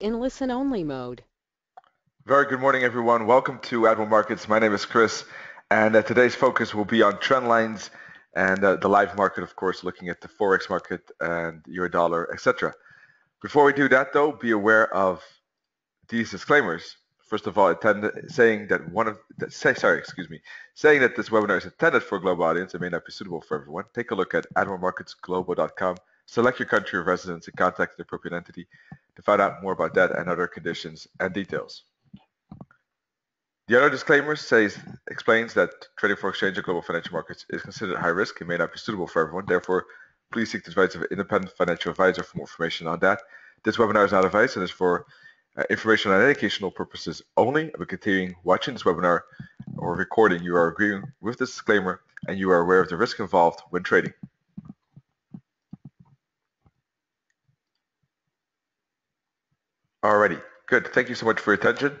in listen-only mode. Very good morning, everyone. Welcome to Admiral Markets. My name is Chris, and uh, today's focus will be on trend lines and uh, the live market, of course, looking at the forex market and euro dollar, etc. Before we do that, though, be aware of these disclaimers. First of all, attend, saying that one of say, sorry, excuse me, saying that this webinar is intended for a global audience and may not be suitable for everyone. Take a look at admiralmarketsglobal.com. Select your country of residence and contact the appropriate entity to find out more about that and other conditions and details. The other disclaimer says explains that trading foreign exchange and global financial markets is considered high risk and may not be suitable for everyone. Therefore, please seek the advice of an independent financial advisor for more information on that. This webinar is not advice and is for uh, information and educational purposes only. By continuing watching this webinar or recording, you are agreeing with this disclaimer and you are aware of the risk involved when trading. Alrighty, good. Thank you so much for your attention.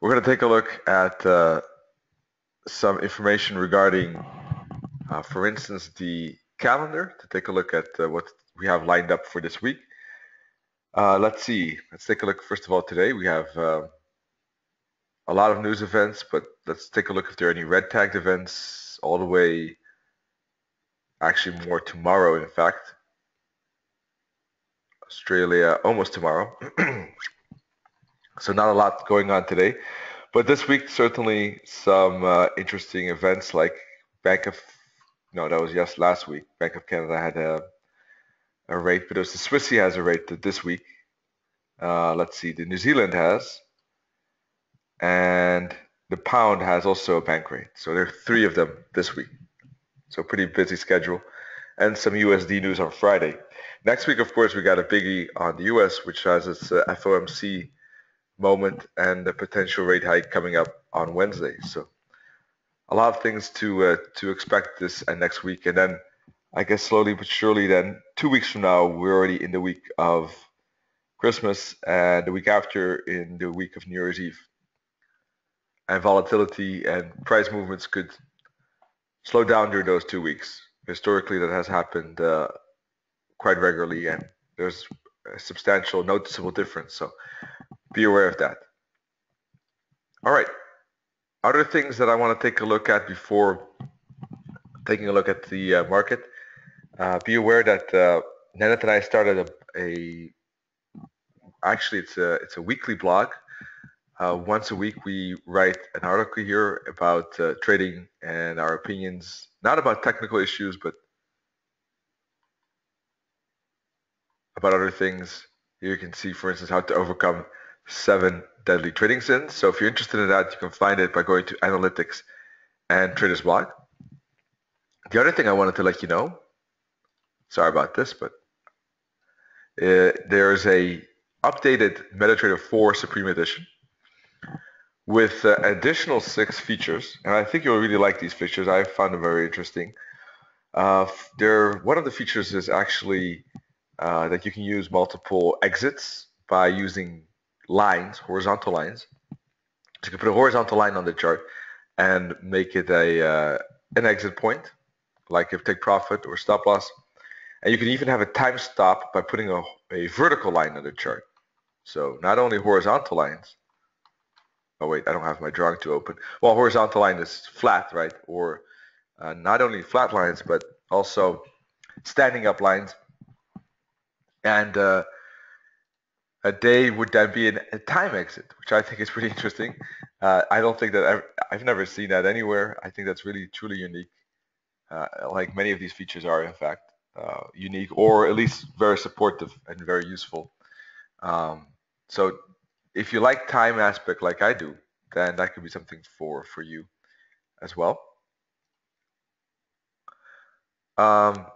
We're going to take a look at uh, some information regarding, uh, for instance, the calendar to take a look at uh, what we have lined up for this week. Uh, let's see. Let's take a look. First of all, today we have uh, a lot of news events, but let's take a look if there are any red tagged events all the way, actually more tomorrow, in fact. Australia almost tomorrow. So not a lot going on today. But this week, certainly some uh, interesting events like Bank of, no, that was yes, last week. Bank of Canada had a, a rate, but it was the Swissy has a rate this week. Uh, let's see, the New Zealand has, and the pound has also a bank rate. So there are three of them this week. So pretty busy schedule, and some USD news on Friday. Next week, of course, we got a biggie on the US, which has its uh, FOMC moment and the potential rate hike coming up on Wednesday. So a lot of things to uh, to expect this and next week, and then I guess slowly but surely, then two weeks from now, we're already in the week of Christmas, and the week after in the week of New Year's Eve. And volatility and price movements could slow down during those two weeks. Historically, that has happened uh, quite regularly, and there's a substantial, noticeable difference. So be aware of that. All right. Other things that I want to take a look at before taking a look at the uh, market. Uh, be aware that uh, and I started a, a, actually it's a it's a weekly blog. Uh, once a week we write an article here about uh, trading and our opinions, not about technical issues, but about other things. Here you can see, for instance, how to overcome seven deadly trading sins. So if you're interested in that, you can find it by going to analytics and traders blog. The other thing I wanted to let you know, sorry about this, but uh, there's a updated MetaTrader 4 Supreme Edition with uh, additional six features, and I think you'll really like these features. I found them very interesting. Uh, there, one of the features is actually uh, that you can use multiple exits by using lines, horizontal lines. So you can put a horizontal line on the chart and make it a uh, an exit point, like if take profit or stop loss. And you can even have a time stop by putting a, a vertical line on the chart. So not only horizontal lines. Oh wait, I don't have my drawing to open. Well, horizontal line is flat, right? Or uh, not only flat lines, but also standing up lines. And uh, a day would then be an, a time exit, which I think is pretty interesting. Uh, I don't think that I've, I've, never seen that anywhere. I think that's really truly unique. Uh, like many of these features are, in fact, uh, unique or at least very supportive and very useful. Um, so if you like time aspect like I do, then that could be something for for you as well. Um,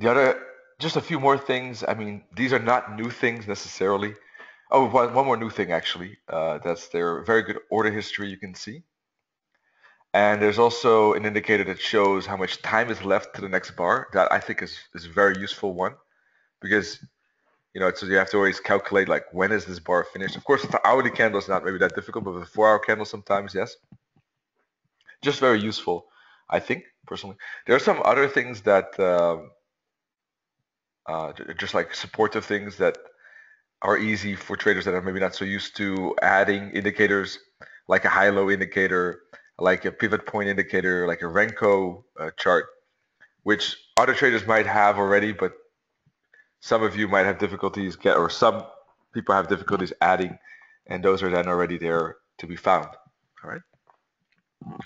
the other just a few more things. I mean, these are not new things necessarily. Oh, one, one more new thing actually. Uh, that's their very good order history you can see. And there's also an indicator that shows how much time is left to the next bar. That I think is, is a very useful one because you know, so you have to always calculate like when is this bar finished. Of course, the hourly candle is not maybe that difficult, but with a four-hour candle sometimes, yes. Just very useful, I think personally. There are some other things that um, uh, just like supportive things that are easy for traders that are maybe not so used to adding indicators like a high-low indicator, like a pivot point indicator, like a Renko uh, chart, which other traders might have already, but some of you might have difficulties get, or some people have difficulties adding, and those are then already there to be found. All right.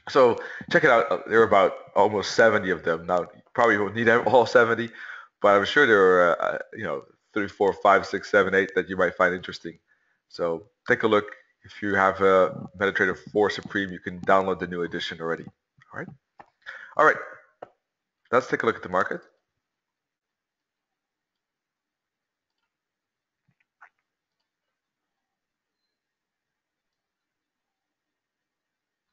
So check it out. There are about almost 70 of them. Now, probably won't need all 70, but I'm sure there are, uh, you know, three, four, five, six, seven, eight that you might find interesting. So take a look. If you have a MetaTrader 4 Supreme, you can download the new edition already. All right. All right. Let's take a look at the market.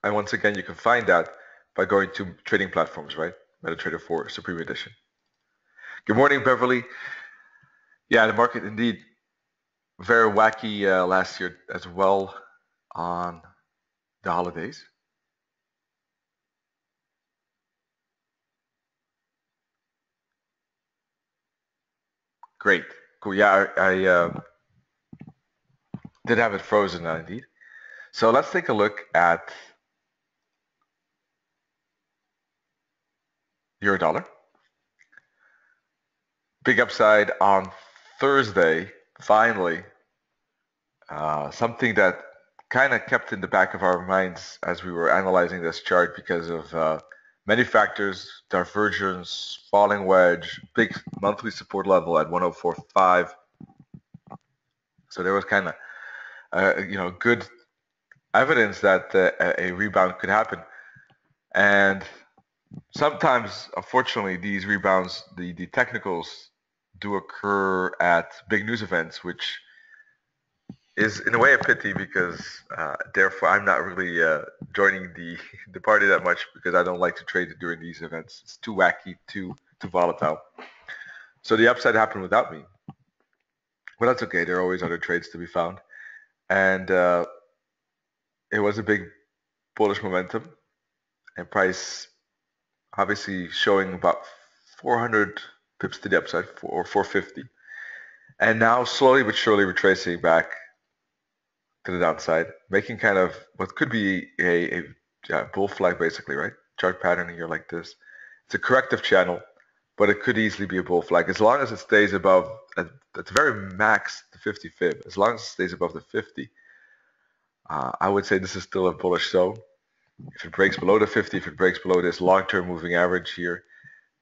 And once again, you can find that by going to trading platforms, right? MetaTrader 4 Supreme Edition. Good morning, Beverly. Yeah, the market indeed very wacky uh, last year as well on the holidays. Great, cool. Yeah, I, I uh, did have it frozen uh, indeed. So let's take a look at euro dollar. Big upside on Thursday, finally. Uh, something that kind of kept in the back of our minds as we were analyzing this chart because of uh, many factors, divergence, falling wedge, big monthly support level at 104.5. So there was kind of, uh, you know, good evidence that uh, a rebound could happen. And sometimes, unfortunately, these rebounds, the, the technicals do occur at big news events, which is in a way a pity because uh, therefore I'm not really uh, joining the the party that much because I don't like to trade during these events. It's too wacky, too too volatile. So the upside happened without me, but that's okay. There are always other trades to be found, and uh, it was a big bullish momentum, and price obviously showing about 400 pips to the upside for, or 450. And now slowly but surely retracing back to the downside, making kind of what could be a, a bull flag basically, right? Chart pattern here like this. It's a corrective channel, but it could easily be a bull flag as long as it stays above, at, at the very max, the 50 fib. As long as it stays above the 50, uh, I would say this is still a bullish zone. If it breaks below the 50, if it breaks below this long-term moving average here,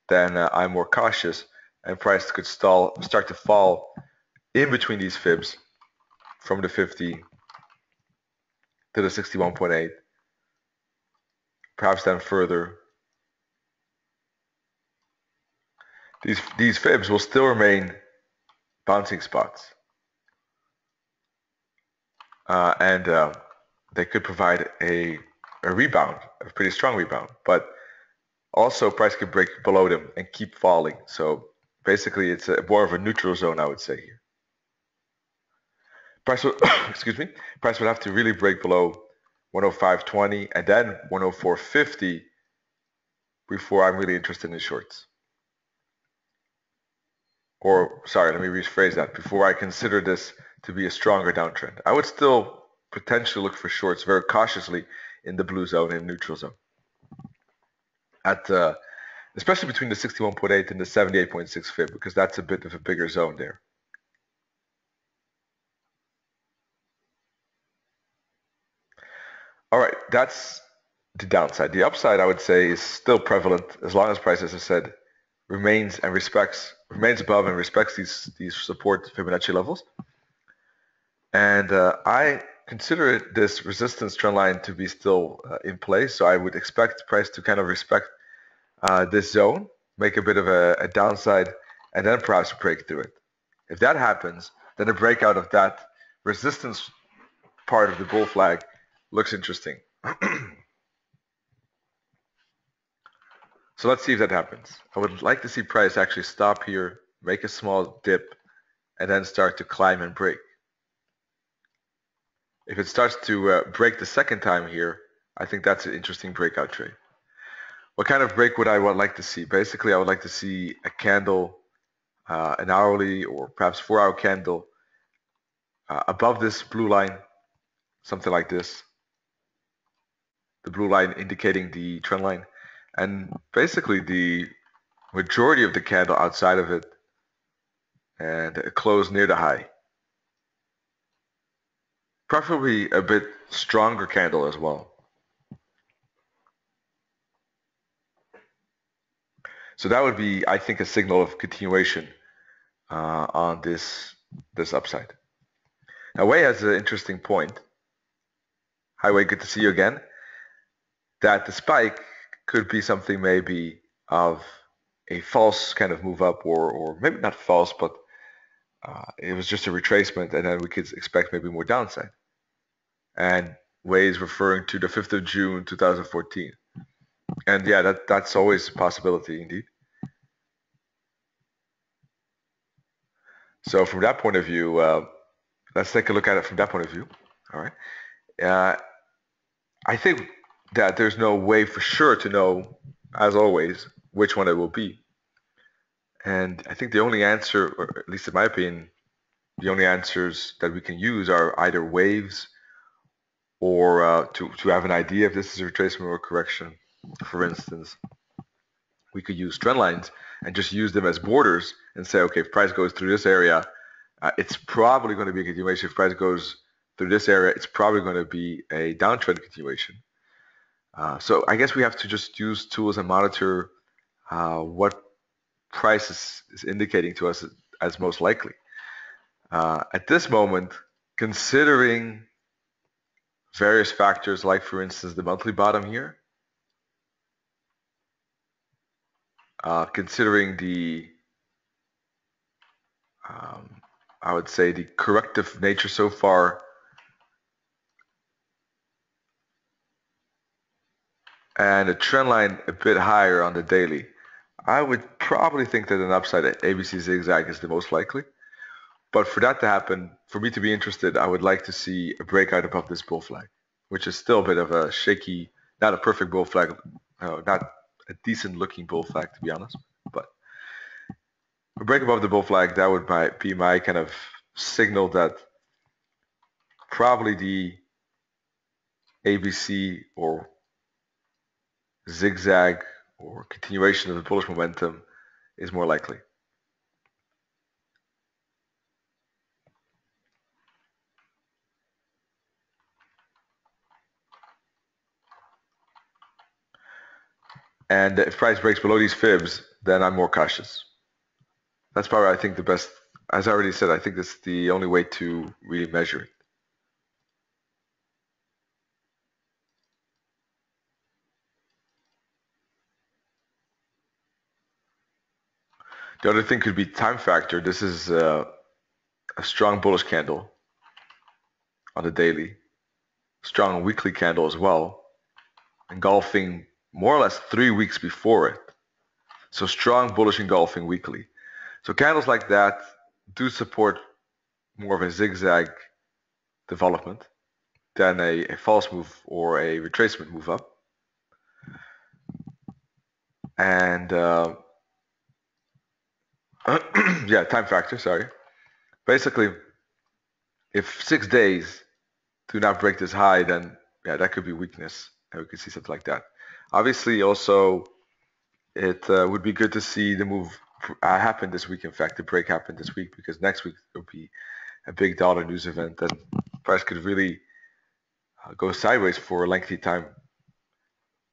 then uh, I'm more cautious and price could stall, start to fall in between these fibs from the 50 to the 61.8, perhaps then further. These, these fibs will still remain bouncing spots. Uh, and uh, they could provide a, a rebound, a pretty strong rebound. But also price could break below them and keep falling. So basically it's a, more of a neutral zone, I would say here. Price excuse me, price would have to really break below 105.20 and then 104.50 before I'm really interested in shorts. Or, sorry, let me rephrase that. Before I consider this to be a stronger downtrend. I would still potentially look for shorts very cautiously in the blue zone and neutral zone. At uh, especially between the 61.8 and the 78.6 fib, because that's a bit of a bigger zone there. All right, that's the downside. The upside, I would say, is still prevalent as long as price, as I said, remains and respects remains above and respects these these support Fibonacci levels. And uh, I consider this resistance trend line to be still uh, in place. So I would expect price to kind of respect uh, this zone, make a bit of a, a downside, and then perhaps break through it. If that happens, then a breakout of that resistance part of the bull flag looks interesting. so let's see if that happens. I would like to see price actually stop here, make a small dip, and then start to climb and break. If it starts to uh, break the second time here, I think that's an interesting breakout trade. What kind of break would I would like to see? Basically, I would like to see a candle, uh, an hourly or perhaps four-hour candle uh, above this blue line, something like this. The blue line indicating the trend line. And basically the majority of the candle outside of it and a close near the high. Preferably a bit stronger candle as well. So that would be, I think, a signal of continuation uh, on this this upside. Now, Wei has an interesting point. Hi, Wei, good to see you again. That the spike could be something maybe of a false kind of move up, or or maybe not false, but uh, it was just a retracement, and then we could expect maybe more downside. And is referring to the 5th of June 2014. And yeah, that that's always a possibility indeed. So from that point of view, uh, let's take a look at it from that point of view. All right. Uh, I think that there's no way for sure to know, as always, which one it will be. And I think the only answer, or at least in my opinion, the only answers that we can use are either waves or uh, to, to have an idea if this is a retracement or a correction. For instance, we could use trend lines and just use them as borders and say, okay, if price goes through this area, uh, it's probably going to be a continuation. If price goes through this area, it's probably going to be a downtrend continuation. Uh, so I guess we have to just use tools and monitor uh, what price is, is, indicating to us as most likely. Uh, at this moment, considering various factors like, for instance, the monthly bottom here, uh, considering the, um, I would say the corrective nature so far, and a trend line a bit higher on the daily, I would probably think that an upside at ABC zigzag is the most likely. But for that to happen, for me to be interested, I would like to see a breakout above this bull flag, which is still a bit of a shaky, not a perfect bull flag, no, not a decent looking bull flag to be honest. But a break above the bull flag, that would be my kind of signal that probably the ABC or zigzag or continuation of the bullish momentum is more likely. And if price breaks below these fibs, then I'm more cautious. That's probably, I think, the best. As I already said, I think that's the only way to really measure it. The other thing could be time factor. This is uh, a strong bullish candle on the daily, strong weekly candle as well, engulfing more or less three weeks before it. So strong bullish engulfing weekly. So candles like that do support more of a zigzag development than a, a false move or a retracement move up. And uh, yeah, time factor, sorry. Basically, if six days do not break this high, then yeah, that could be weakness. And we could see something like that. Obviously, also, it uh, would be good to see the move uh, happen this week. In fact, the break happened this week because next week will be a big dollar news event that price could really uh, go sideways for a lengthy time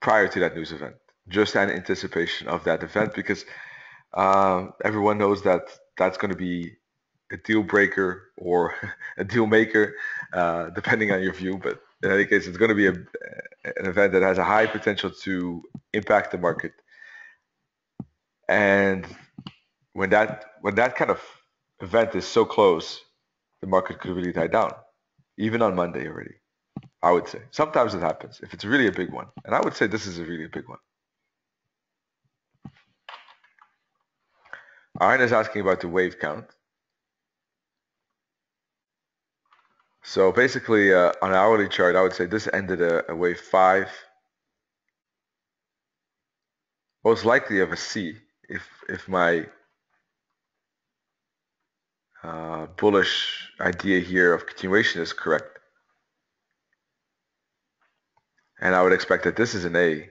prior to that news event. Just an anticipation of that event because uh, everyone knows that that's going to be a deal breaker or a deal maker, uh, depending on your view. But in any case, it's going to be a, an event that has a high potential to impact the market. And when that when that kind of event is so close, the market could really die down, even on Monday already. I would say sometimes it happens if it's really a big one, and I would say this is a really big one. Arne is asking about the wave count. So basically, uh, on an hourly chart, I would say this ended a, a wave 5. Most likely of a C if if my uh, bullish idea here of continuation is correct. And I would expect that this is an A.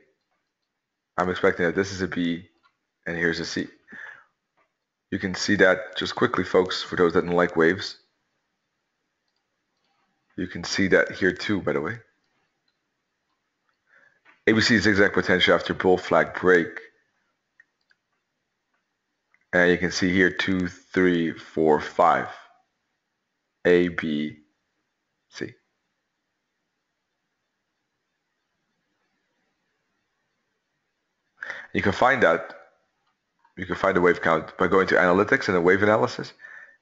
I'm expecting that this is a B and here's a C. You can see that just quickly, folks, for those that don't like waves. You can see that here too, by the way. ABC zigzag potential after bull flag break. And you can see here two, three, four, five. A, B, C. You can find that, you can find the wave count by going to analytics and the wave analysis,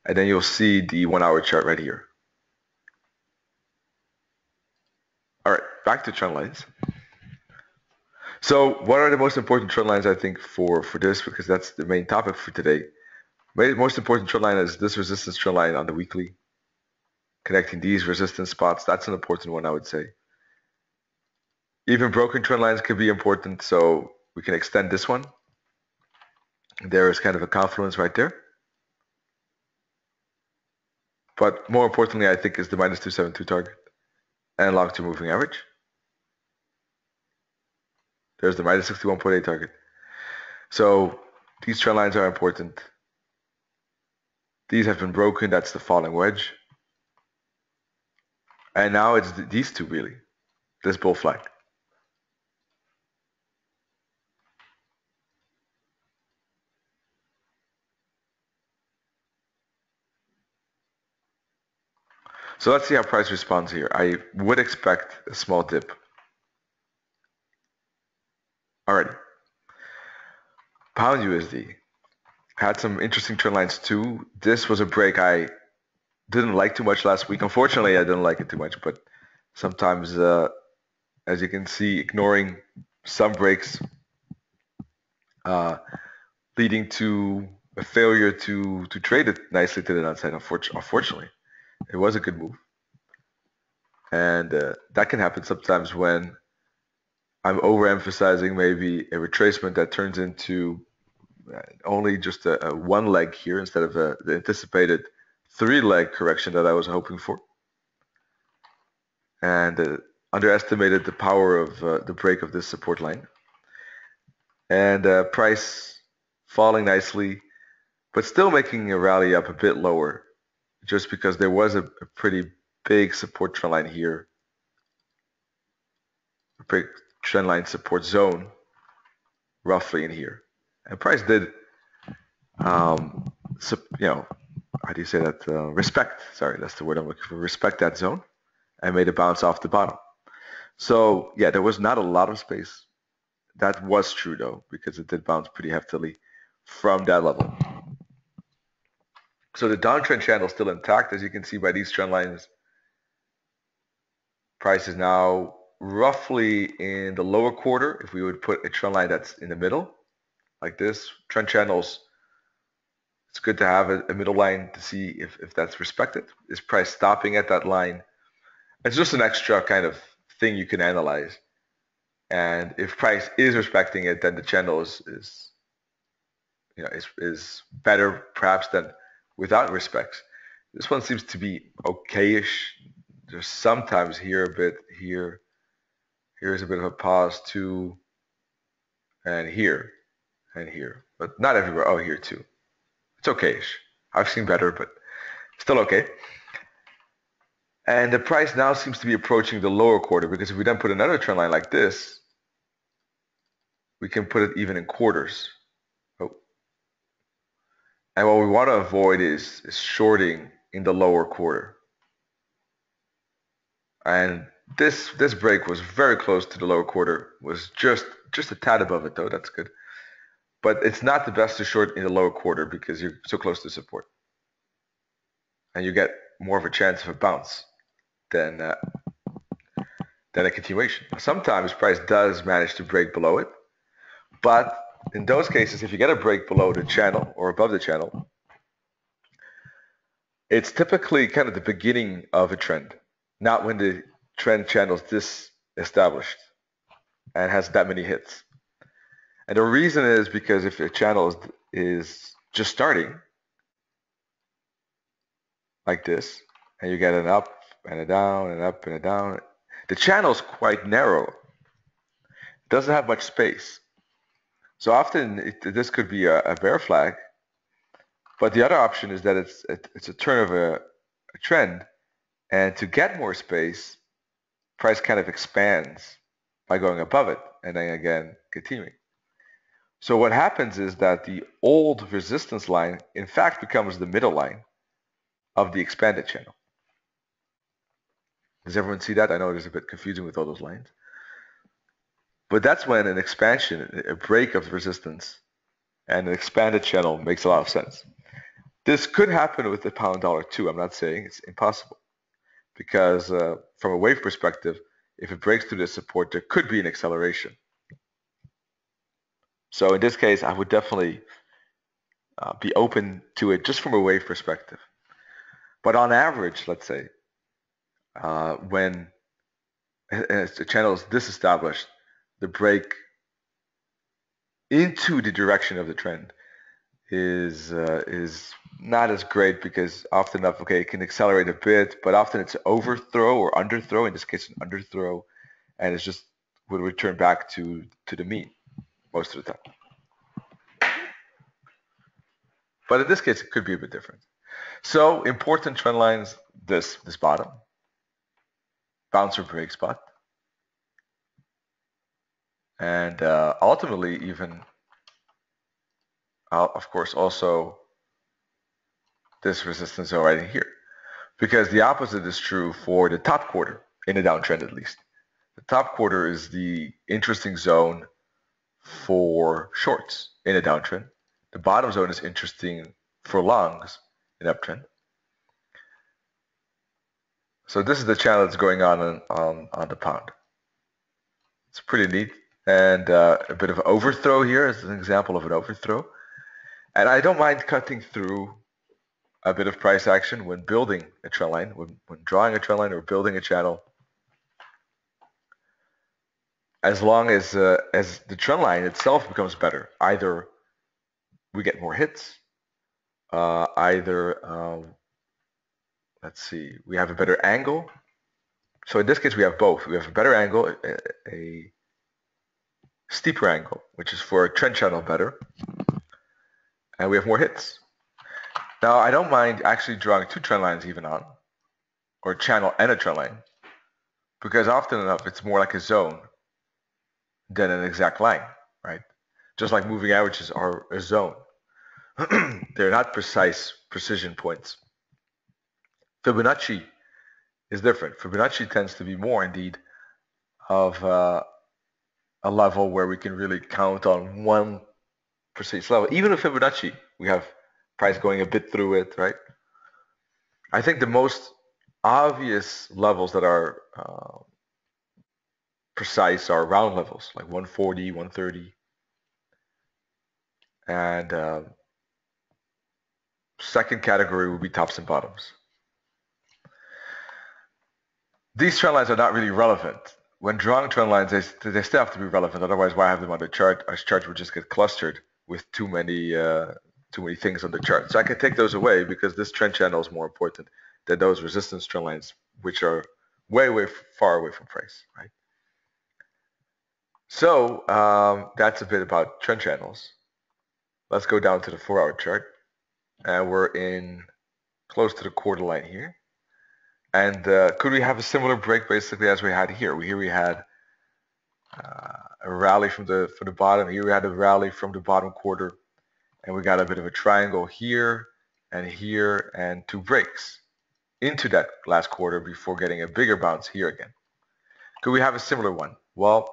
and then you'll see the one hour chart right here. All right, back to trend lines. So what are the most important trend lines I think for, for this because that's the main topic for today. Most important trend line is this resistance trend line on the weekly. Connecting these resistance spots, that's an important one I would say. Even broken trend lines could be important, so we can extend this one. There is kind of a confluence right there. But more importantly, I think is the minus 272 target and long-term moving average. There's the minus 61.8 target. So these trend lines are important. These have been broken. That's the falling wedge. And now it's these two really. This bull flag. So let's see how price responds here. I would expect a small dip. Alrighty. Pound USD had some interesting trend lines too. This was a break I didn't like too much last week. Unfortunately, I didn't like it too much, but sometimes, uh, as you can see, ignoring some breaks uh, leading to a failure to to trade it nicely to the downside. Unfortunately, it was a good move, and uh, that can happen sometimes when I'm overemphasizing maybe a retracement that turns into uh, only just a, a one leg here instead of a, the anticipated three leg correction that I was hoping for. And uh, underestimated the power of uh, the break of this support line. And uh, price falling nicely, but still making a rally up a bit lower just because there was a, a pretty big support trend line here. A trend line support zone roughly in here. And price did, um, you know, how do you say that? Uh, respect, sorry, that's the word I'm looking for. Respect that zone and made a bounce off the bottom. So yeah, there was not a lot of space. That was true though, because it did bounce pretty heftily from that level. So the downtrend channel is still intact, as you can see by these trend lines. Price is now roughly in the lower quarter if we would put a trend line that's in the middle like this trend channels it's good to have a, a middle line to see if, if that's respected. Is price stopping at that line. It's just an extra kind of thing you can analyze. And if price is respecting it then the channel is, is you know is, is better perhaps than without respects. This one seems to be okayish. There's sometimes here a bit here Here's a bit of a pause too, and here, and here, but not everywhere. Oh, here too. It's okay-ish. I've seen better, but still okay. And the price now seems to be approaching the lower quarter because if we then put another trend line like this, we can put it even in quarters. Oh. And what we want to avoid is, is shorting in the lower quarter. And this this break was very close to the lower quarter. Was just just a tad above it though. That's good. But it's not the best to short in the lower quarter because you're so close to support, and you get more of a chance of a bounce than uh, than a continuation. Sometimes price does manage to break below it, but in those cases, if you get a break below the channel or above the channel, it's typically kind of the beginning of a trend, not when the trend channels this established and has that many hits. And the reason is because if a channel is, is just starting, like this, and you get an up and a down and up and a down. The channel is quite narrow. It doesn't have much space. So often it, this could be a, a, bear flag, but the other option is that it's it, it's a turn of a, a trend, and to get more space, price kind of expands by going above it and then again continuing. So what happens is that the old resistance line in fact becomes the middle line of the expanded channel. Does everyone see that? I know it is a bit confusing with all those lines. But that's when an expansion, a break of resistance, and an expanded channel makes a lot of sense. This could happen with the pound dollar too. I'm not saying it's impossible because uh, from a wave perspective, if it breaks through the support, there could be an acceleration. So in this case, I would definitely uh, be open to it just from a wave perspective. But on average, let's say, uh, when the channel is disestablished, the break into the direction of the trend is uh, is not as great because often enough, okay, it can accelerate a bit, but often it's overthrow or underthrow. In this case, an underthrow, and it's just would return back to to the mean most of the time. But in this case, it could be a bit different. So important trend lines: this this bottom, bouncer break spot, and uh, ultimately even uh, of course also this resistance zone right in here. Because the opposite is true for the top quarter in a downtrend at least. The top quarter is the interesting zone for shorts in a downtrend. The bottom zone is interesting for longs in uptrend. So this is the channel that's going on on, on, on the pound it's pretty neat and uh, a bit of overthrow here is an example of an overthrow. And I don't mind cutting through a bit of price action when building a trend line, when, when drawing a trend line or building a channel, as long as uh, as the trend line itself becomes better. Either we get more hits, uh, either um, let's see, we have a better angle. So in this case, we have both. We have a better angle, a, a steeper angle, which is for a trend channel better. And we have more hits. Now, I don't mind actually drawing two trend lines even on, or channel and a trend line, because often enough it's more like a zone than an exact line, right? Just like moving averages are a zone. They're not precise precision points. Fibonacci is different. Fibonacci tends to be more indeed of uh, a level where we can really count on one precise level. Even with Fibonacci, we have price going a bit through it, right? I think the most obvious levels that are uh, precise are round levels, like 140, 130. And uh, second category would be tops and bottoms. These trend lines are not really relevant when drawing trend lines, they, they still have to be relevant. Otherwise, why have them on the chart? Our chart would just get clustered with too many uh, too many things on the chart. So I can take those away because this trend channel is more important than those resistance trend lines, which are way, way far away from price, right? So um, that's a bit about trend channels. Let's go down to the four-hour chart, and we're in close to the quarter line here. And uh, could we have a similar break basically as we had here? Here we had uh, a rally from the from the bottom. Here we had a rally from the bottom quarter, and we got a bit of a triangle here and here, and two breaks into that last quarter before getting a bigger bounce here again. Could we have a similar one? Well,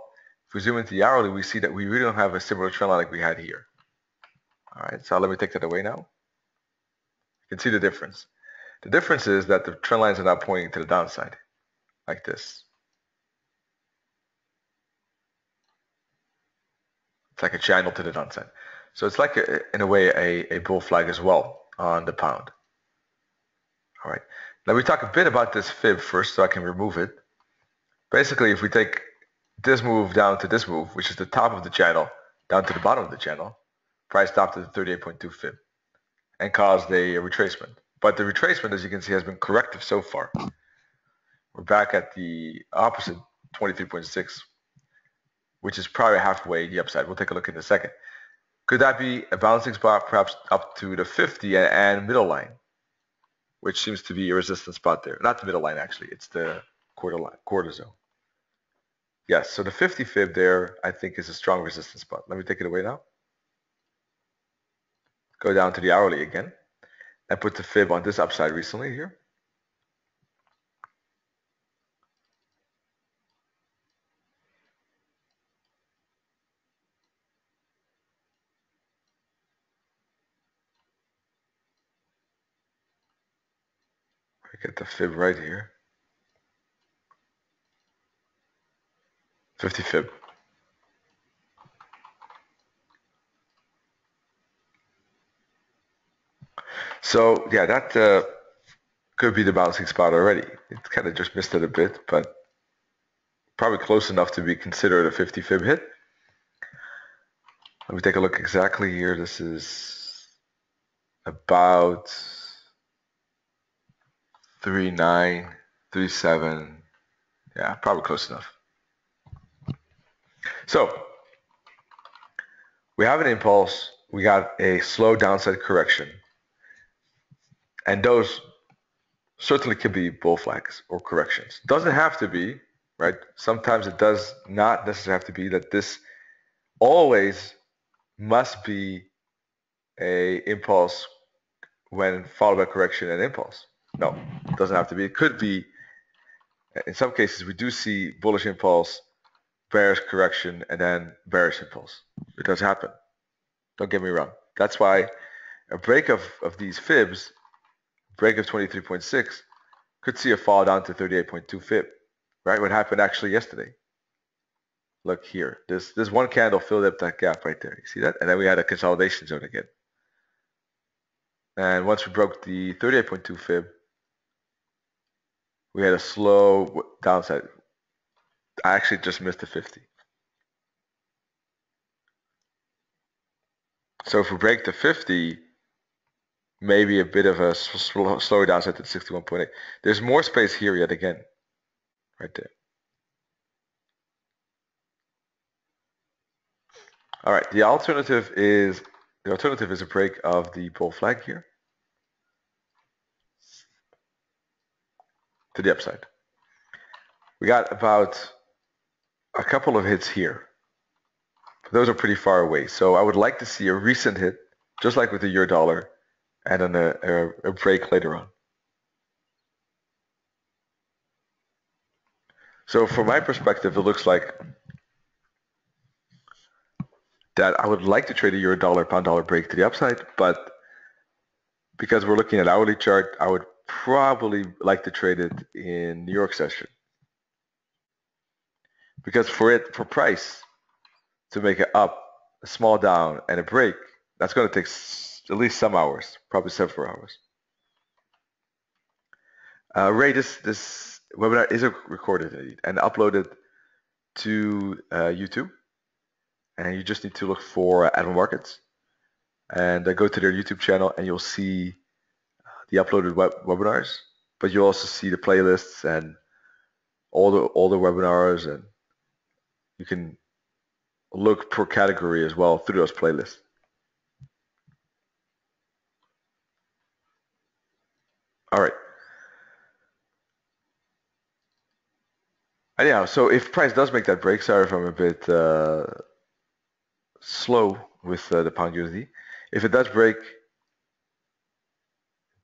if we zoom into the hourly, we see that we really don't have a similar trend line like we had here. All right, so let me take that away now. You can see the difference. The difference is that the trend lines are now pointing to the downside, like this. It's like a channel to the downside. So it's like, a, in a way, a, a bull flag as well on the pound. All right. Now we talk a bit about this fib first so I can remove it. Basically, if we take this move down to this move, which is the top of the channel, down to the bottom of the channel, price stopped at the 38.2 fib and caused a retracement But the retracement, as you can see, has been corrective so far. We're back at the opposite 23.6, which is probably halfway the upside. We'll take a look in a second. Could that be a bouncing spot perhaps up to the 50 and middle line, which seems to be a resistance spot there? Not the middle line, actually. It's the quarter line, quarter zone. Yes, so the 50 fib there, I think, is a strong resistance spot. Let me take it away now. Go down to the hourly again and put the fib on this upside recently here. Get the fib right here. 50 fib. So yeah, that uh, could be the bouncing spot already. It kind of just missed it a bit, but probably close enough to be considered a 50 fib hit. Let me take a look exactly here. This is about three nine, three seven. Yeah, probably close enough. So we have an impulse. We got a slow downside correction. And those certainly can be bull flags or corrections. Doesn't have to be, right? Sometimes it does not necessarily have to be that this always must be a impulse when followed by correction and impulse. No, it doesn't have to be. It could be. In some cases, we do see bullish impulse, bearish correction, and then bearish impulse. It does happen. Don't get me wrong. That's why a break of, of these fibs, break of 23.6, could see a fall down to 38.2 fib. Right? What happened actually yesterday. Look here. This this one candle filled up that gap right there. You see that? And then we had a consolidation zone again. And once we broke the 38.2 fib, we had a slow downside. I actually just missed the 50. So if we break the 50, maybe a bit of a slow, downside to the 61.8. There's more space here yet again, right there. All right, the alternative is the alternative is a break of the bull flag here. To the upside. We got about a couple of hits here. Those are pretty far away. So I would like to see a recent hit, just like with the euro dollar, and then a, a, a break later on. So from my perspective, it looks like that I would like to trade a euro dollar pound dollar break to the upside, but because we're looking at hourly chart, I would probably like to trade it in New York session. Because for it for price to make it up, a small down, and a break, that's going to take at least some hours, probably several hours. Uh, Ray, this this webinar is recorded and uploaded to uh, YouTube, and you just need to look for Admiral Markets. And uh, go to their YouTube channel, and you'll see the uploaded web webinars, but you also see the playlists and all the all the webinars, and you can look per category as well through those playlists. All right. Anyhow, so if price does make that break, sorry if I'm a bit uh, slow with uh, the pound USD. If it does break,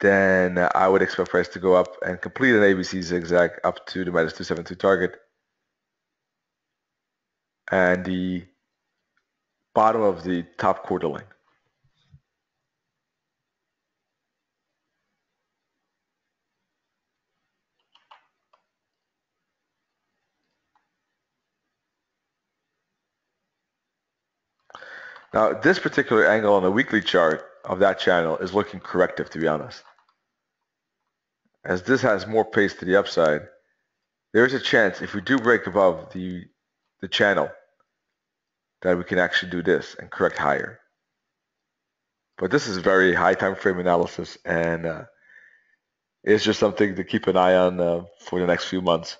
then I would expect price to go up and complete an ABC zigzag up to the minus 272 target. And the bottom of the top quarter line. Now, this particular angle on the weekly chart of that channel is looking corrective, to be honest as this has more pace to the upside, there is a chance if we do break above the the channel that we can actually do this and correct higher. But this is very high time frame analysis and uh, It's just something to keep an eye on uh, for the next few months.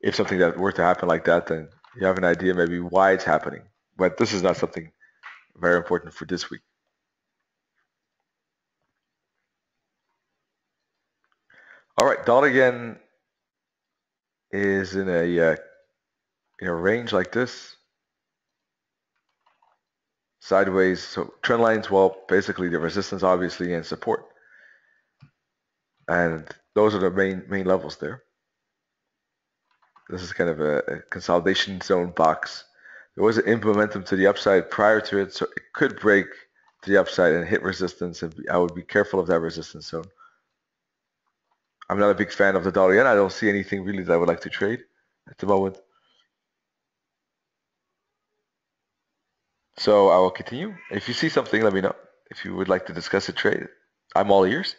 If something that were to happen like that, then you have an idea maybe why it's happening. But this is not something very important for this week. All right, yen is in a uh, in a range like this, sideways. So trend lines, well, basically the resistance, obviously, and support, and those are the main main levels there. This is kind of a, a consolidation zone box. There was an momentum to the upside prior to it, so it could break to the upside and hit resistance. And I would be careful of that resistance zone. I'm not a big fan of the dollar yen. I don't see anything really that I would like to trade at the moment. So I will continue. If you see something, let me know. If you would like to discuss a trade, I'm all ears.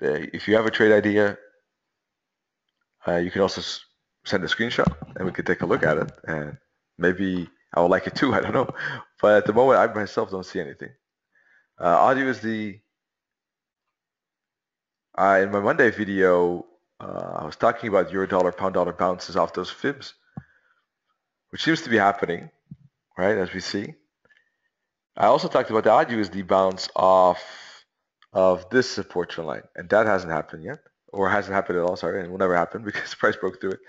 If you have a trade idea, uh, you can also send a screenshot and we can take a look at it. And maybe I would like it too. I don't know. But at the moment, I myself don't see anything. Uh, AUDUSD uh, in my Monday video, uh, I was talking about euro dollar, pound dollar bounces off those fibs, which seems to be happening, right, as we see. I also talked about the odd USD bounce off of this support trend line, and that hasn't happened yet, or hasn't happened at all, sorry, and will never happen because the price broke through it.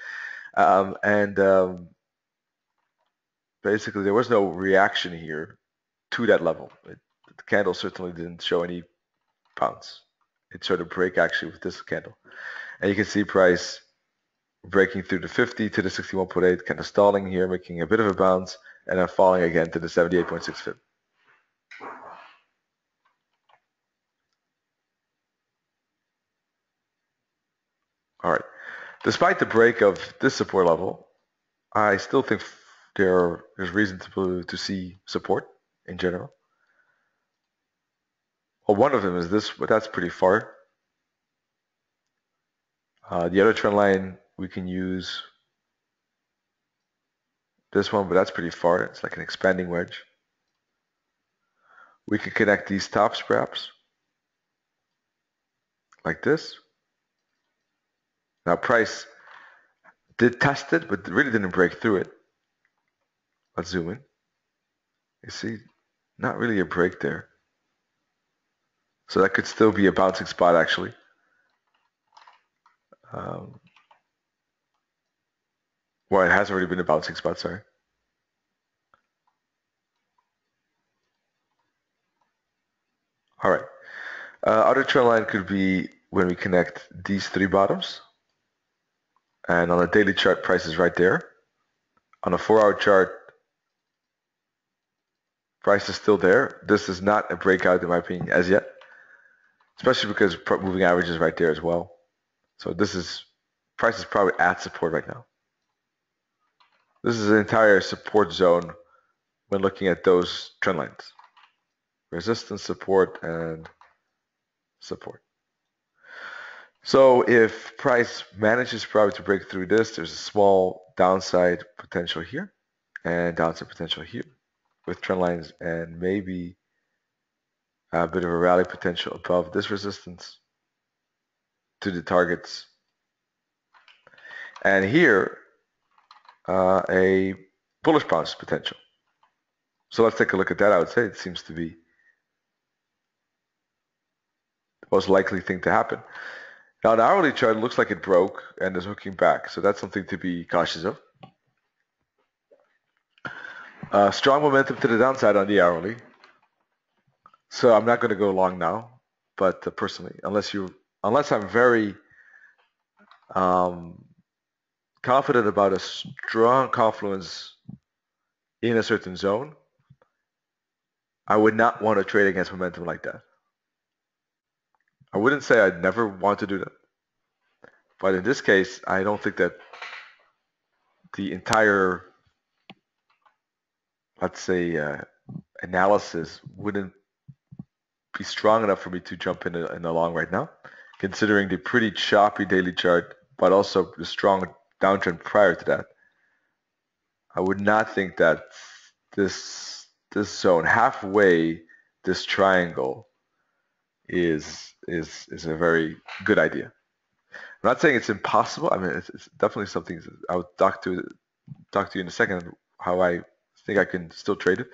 Um, and um, basically, there was no reaction here to that level. It, the candle certainly didn't show any bounce it showed a break actually with this candle. And you can see price breaking through the 50 to the 61.8, kind of stalling here, making a bit of a bounce, and then falling again to the 78.6 fib. All right. Despite the break of this support level, I still think there's reason to to see support in general. Well, one of them is this, but that's pretty far. Uh, the other trend line we can use this one, but that's pretty far. It's like an expanding wedge. We can connect these tops perhaps, like this. Now price did test it, but really didn't break through it. Let's zoom in. You see, not really a break there. So that could still be a bouncing spot actually. Um, well, it has already been a bouncing spot, sorry. All right. Uh, other trend line could be when we connect these three bottoms. And on a daily chart, price is right there. On a four-hour chart, price is still there. This is not a breakout, in my opinion, as yet especially because moving average is right there as well. So this is price is probably at support right now. This is an entire support zone when looking at those trend lines. Resistance, support, and support. So if price manages probably to break through this, there's a small downside potential here and downside potential here with trend lines and maybe a bit of a rally potential above this resistance to the targets. And here, uh, a bullish bounce potential. So let's take a look at that. I would say it seems to be the most likely thing to happen. Now, the hourly chart looks like it broke and is hooking back. So that's something to be cautious of. Uh, strong momentum to the downside on the hourly. So I'm not going to go long now, but uh, personally, unless you, unless I'm very um, confident about a strong confluence in a certain zone, I would not want to trade against momentum like that. I wouldn't say I'd never want to do that. But in this case, I don't think that the entire, let's say, uh, analysis wouldn't be strong enough for me to jump in, in along right now, considering the pretty choppy daily chart, but also the strong downtrend prior to that. I would not think that this this zone halfway this triangle is is is a very good idea. I'm not saying it's impossible. I mean, it's, it's definitely something I'll talk to talk to you in a second how I think I can still trade it.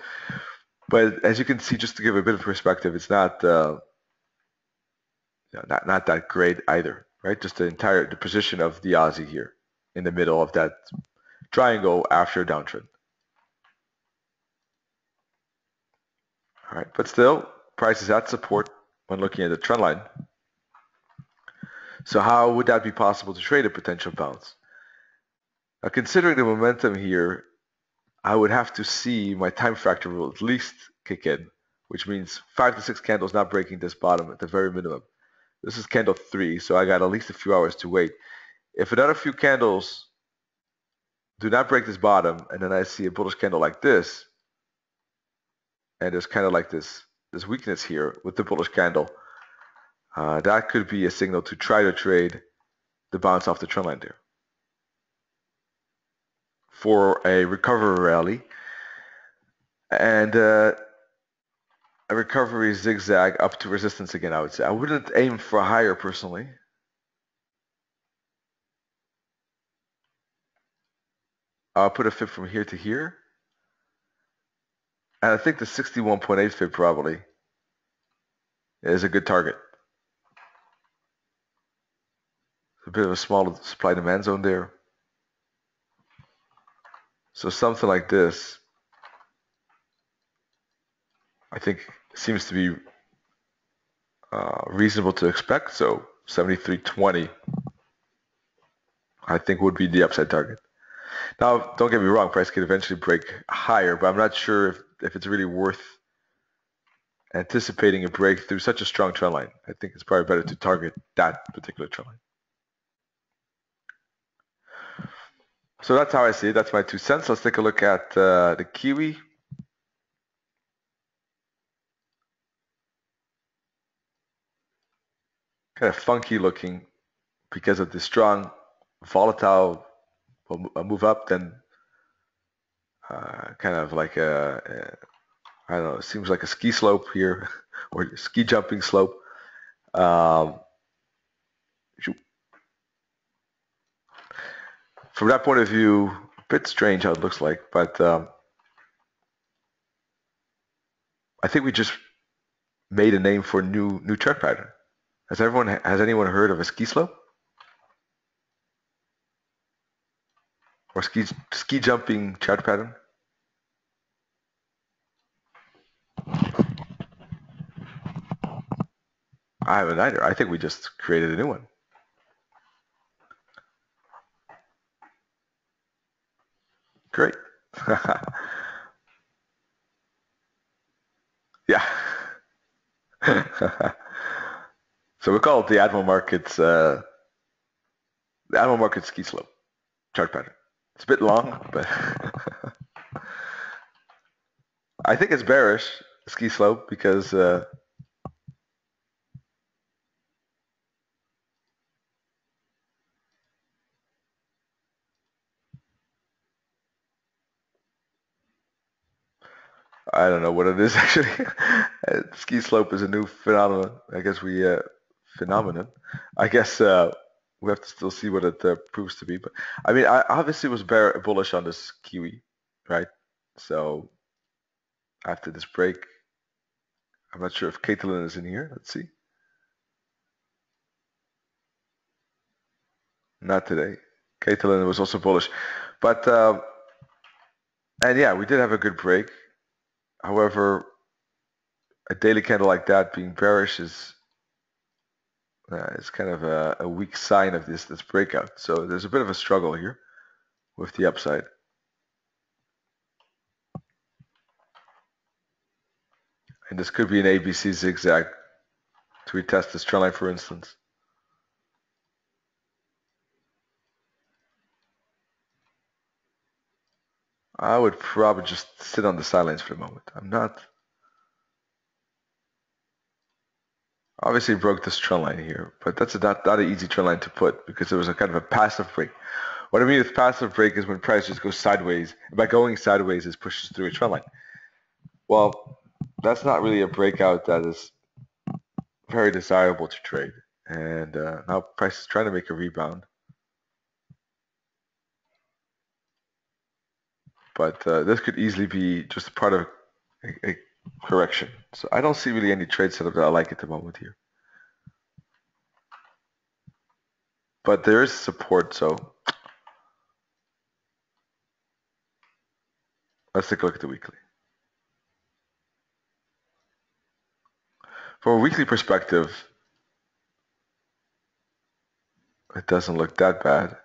But as you can see, just to give a bit of perspective, it's not uh, not not that great either, right? Just the entire the position of the Aussie here in the middle of that triangle after a downtrend. All right, but still, price is at support when looking at the trend line. So how would that be possible to trade a potential bounce? Now, considering the momentum here, I would have to see my time factor will at least kick in, which means five to six candles not breaking this bottom at the very minimum. This is candle three, so I got at least a few hours to wait. If another few candles do not break this bottom, and then I see a bullish candle like this, and there's kind of like this this weakness here with the bullish candle, uh, that could be a signal to try to trade the bounce off the trend line there for a recovery rally and uh, a recovery zigzag up to resistance again, I would say. I wouldn't aim for higher personally. I'll put a fib from here to here. And I think the 61.8 fib probably is a good target. A bit of a small supply demand zone there. So something like this, I think seems to be uh, reasonable to expect. So 73.20, I think would be the upside target. Now, don't get me wrong, price could eventually break higher, but I'm not sure if, if it's really worth anticipating a break through such a strong trend line. I think it's probably better to target that particular trend line. So that's how I see it. That's my two cents. Let's take a look at uh, the Kiwi. Kind of funky looking because of the strong volatile move up, then uh, kind of like a, a I don't know, it seems like a ski slope here or ski jumping slope. Um, from that point of view, a bit strange how it looks like, but um, I think we just made a name for new new chart pattern. Has everyone has anyone heard of a ski slope? Or ski ski jumping chart pattern? I haven't either. I think we just created a new one. Great. yeah. so we call it the Admiral Markets, uh, the Admiral Markets ski slope chart pattern. It's a bit long, but I think it's bearish ski slope because uh, I don't know what it is actually. Ski slope is a new phenomenon. I guess we uh, phenomenon. I guess uh, we have to still see what it uh, proves to be. But I mean, I obviously was bear bullish on this Kiwi, right? So after this break, I'm not sure if Caitlin is in here. Let's see. Not today. Caitlin was also bullish, but uh, and yeah, we did have a good break. However, a daily candle like that being bearish is uh, is kind of a, a, weak sign of this this breakout. So there's a bit of a struggle here with the upside. And this could be an ABC zigzag to retest this trend line, for instance. I would probably just sit on the sidelines for a moment. I'm not. Obviously broke this trend line here, but that's not, not an easy trend line to put because it was a kind of a passive break. What I mean with passive break is when price just goes sideways. By going sideways, it pushes through a trend line. Well, that's not really a breakout that is very desirable to trade. And uh, now price is trying to make a rebound. But uh, this could easily be just part of a, a correction. So I don't see really any trade setup that I like at the moment here. But there is support, so let's take a look at the weekly. From a weekly perspective, it doesn't look that bad.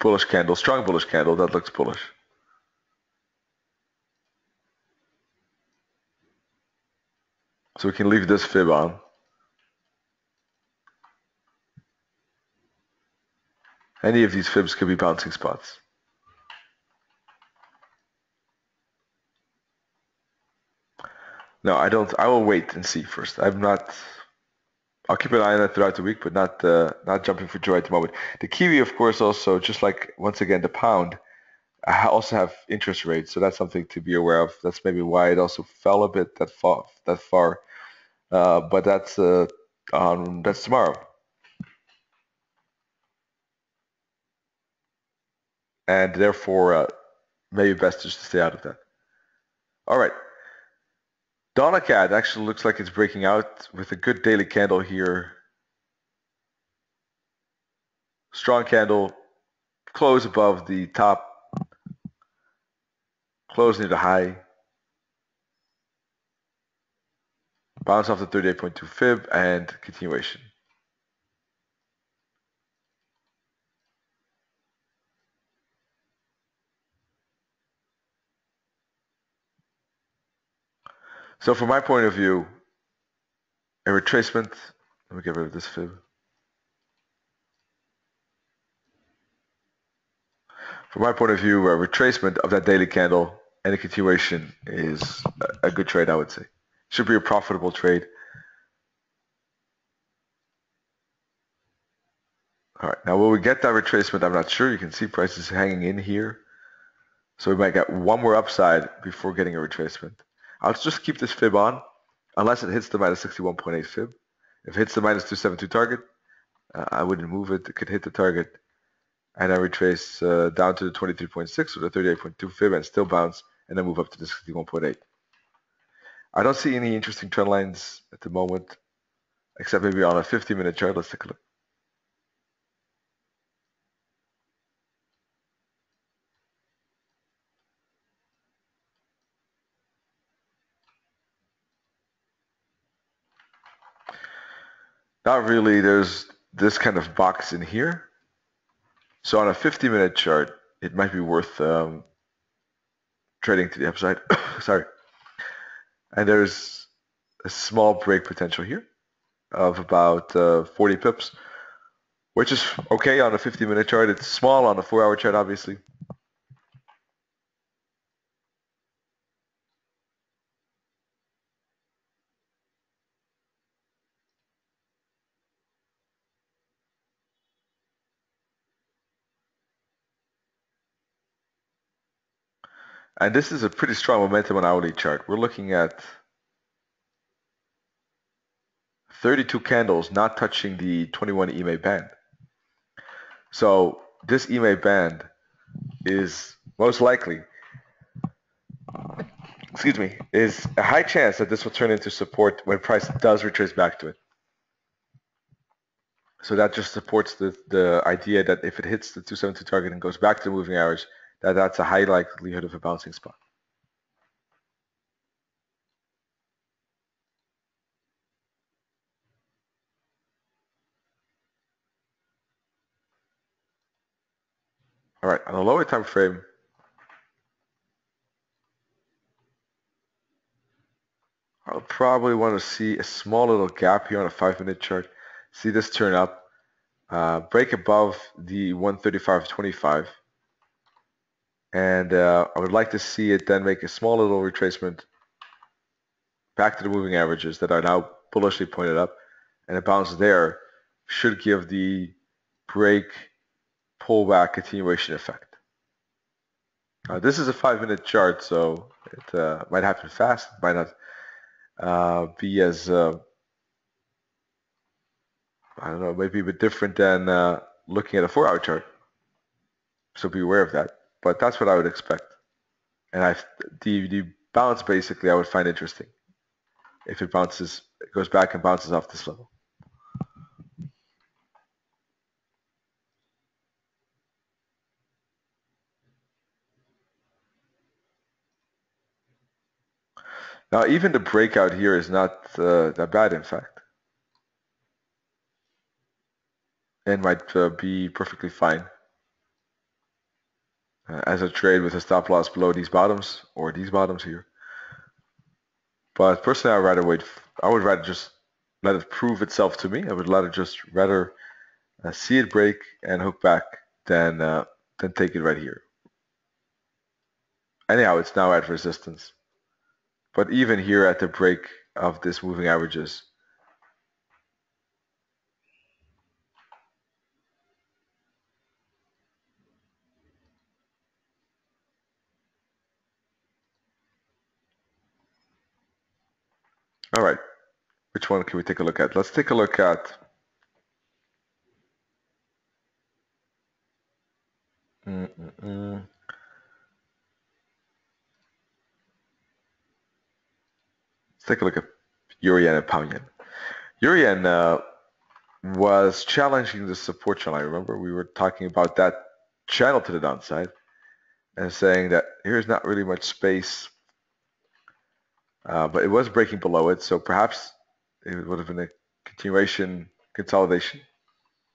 Bullish candle, strong bullish candle, that looks bullish. So we can leave this fib on. Any of these fibs could be bouncing spots. No, I don't. I will wait and see first. I'm not. I'll keep an eye on it throughout the week, but not uh, not jumping for joy at the moment. The Kiwi, of course, also just like once again the pound, I also have interest rates, so that's something to be aware of. That's maybe why it also fell a bit that far. That far, uh, but that's uh, um, that's tomorrow. and therefore uh, maybe best just to stay out of that. All right. Dollar CAD actually looks like it's breaking out with a good daily candle here. Strong candle, close above the top, close near the high. Bounce off the 38.2 fib and continuation. So from my point of view, a retracement, let me get rid of this fib. From my point of view, a retracement of that daily candle and a continuation is a good trade, I would say. Should be a profitable trade. All right, now will we get that retracement? I'm not sure. You can see prices hanging in here. So we might get one more upside before getting a retracement. I'll just keep this fib on unless it hits the minus 61.8 fib. If it hits the minus 272 target, uh, I wouldn't move it. It could hit the target and then retrace uh, down to the 23.6 or the 38.2 fib and still bounce and then move up to the 61.8. I don't see any interesting trend lines at the moment, except maybe on a 50 minute chart. Let's take a look. Not really. There's this kind of box in here. So on a 50 minute chart, it might be worth um, trading to the upside. Sorry. And there's a small break potential here of about uh, 40 pips, which is okay on a 50 minute chart. It's small on a four hour chart, obviously. And this is a pretty strong momentum on hourly chart. We're looking at 32 candles not touching the 21 EMA band. So this EMA band is most likely, excuse me, is a high chance that this will turn into support when price does retrace back to it. So that just supports the, the idea that if it hits the 272 target and goes back to the moving average, that that's a high likelihood of a bouncing spot. All right, on a lower time frame, I'll probably want to see a small little gap here on a five minute chart. See this turn up, uh, break above the 135.25 and uh, I would like to see it then make a small little retracement back to the moving averages that are now bullishly pointed up, and a bounce there should give the break pullback continuation effect. Uh, this is a five minute chart, so it uh, might happen fast, it might not. uh, be as uh, I don't know, maybe a bit different than uh, looking at a four-hour chart. So be aware of that. But that's what I would expect. And I, the the bounce basically I would find interesting if it bounces, it goes back and bounces off this level. Now, even the breakout here is not uh, that bad, in fact. And might uh, be perfectly fine uh, as a trade with a stop loss below these bottoms or these bottoms here. But personally, I'd rather wait. I would rather just let it prove itself to me. I would rather just rather uh, see it break and hook back than uh, than take it right here. Anyhow, it's now at resistance. But even here at the break of this moving averages, All right. Which one can we take a look at? Let's take a look at mm -mm. Let's take a look at yen and. Euro yen uh, was challenging the support channel. I remember we were talking about that channel to the downside and saying that here's not really much space uh, but it was breaking below it, so perhaps it would have been a continuation consolidation.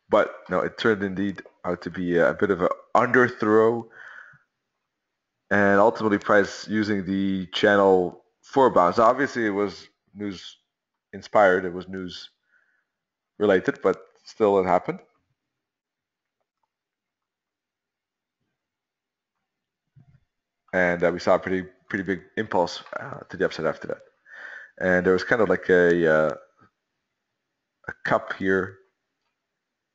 But no, it turned indeed out to be a, a bit of an underthrow, and ultimately price using the channel for a bounce. Obviously, it was news inspired, it was news related, but still it happened. And uh, we saw a pretty pretty big impulse uh, to the upside after that. And there was kind of like a uh, a cup here.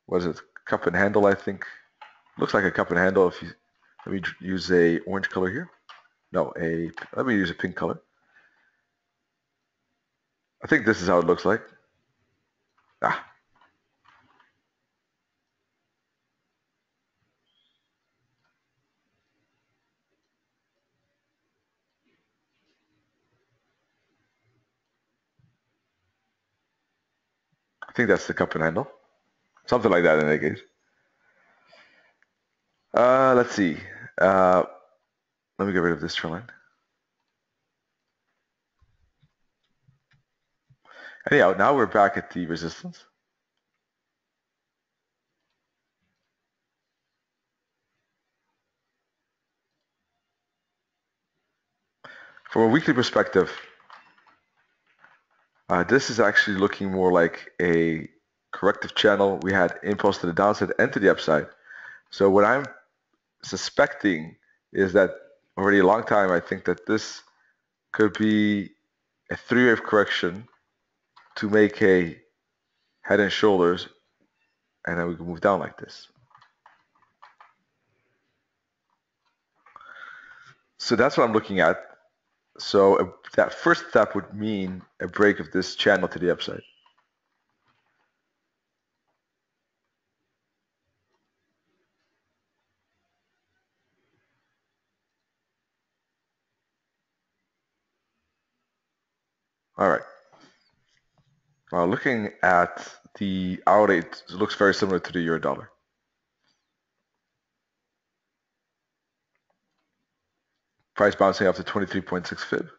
Was it cup and handle? I think looks like a cup and handle. If you let me use a orange color here. No, a let me use a pink color. I think this is how it looks like. Ah, think that's the cup and handle. Something like that in any case. Uh, let's see. Uh, let me get rid of this trend line. Anyhow, now we're back at the resistance. From a weekly perspective, uh, this is actually looking more like a corrective channel. We had impulse to the downside and to the upside. So what I'm suspecting is that already a long time, I think that this could be a three-wave correction to make a head and shoulders, and then we can move down like this. So that's what I'm looking at. So uh, that first step would mean a break of this channel to the upside. All right. Now looking at the hourly, it looks very similar to the euro dollar. Price bouncing off to 23.6 fib.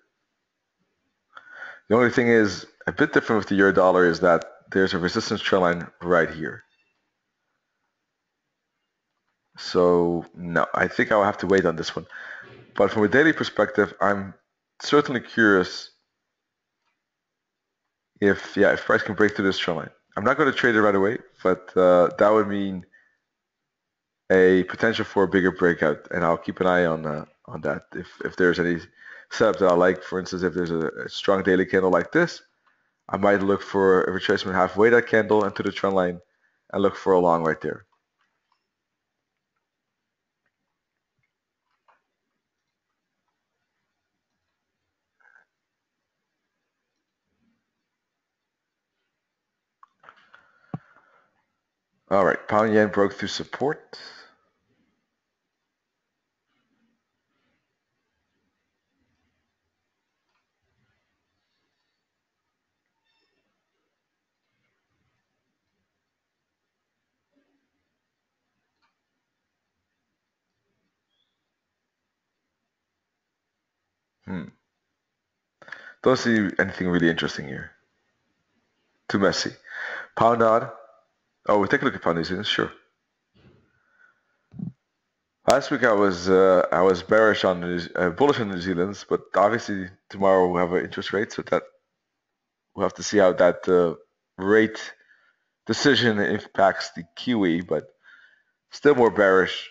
The only thing is a bit different with the euro dollar is that there's a resistance trend line right here. So no, I think I'll have to wait on this one. But from a daily perspective, I'm certainly curious if yeah if price can break through this trend line. I'm not going to trade it right away, but uh, that would mean a potential for a bigger breakout, and I'll keep an eye on uh, on that. If, if there's any setup that I like, for instance, if there's a, a strong daily candle like this, I might look for a retracement halfway that candle into the trend line and look for a long right there. All right, pound yen broke through support. Don't see anything really interesting here. Too messy. Pound odd. Oh, we take a look at Zealand. Sure. Last week I was uh, I was bearish on New, uh, bullish on New Zealand, but obviously tomorrow we have an interest rate, so that we'll have to see how that uh, rate decision impacts the Kiwi. But still more bearish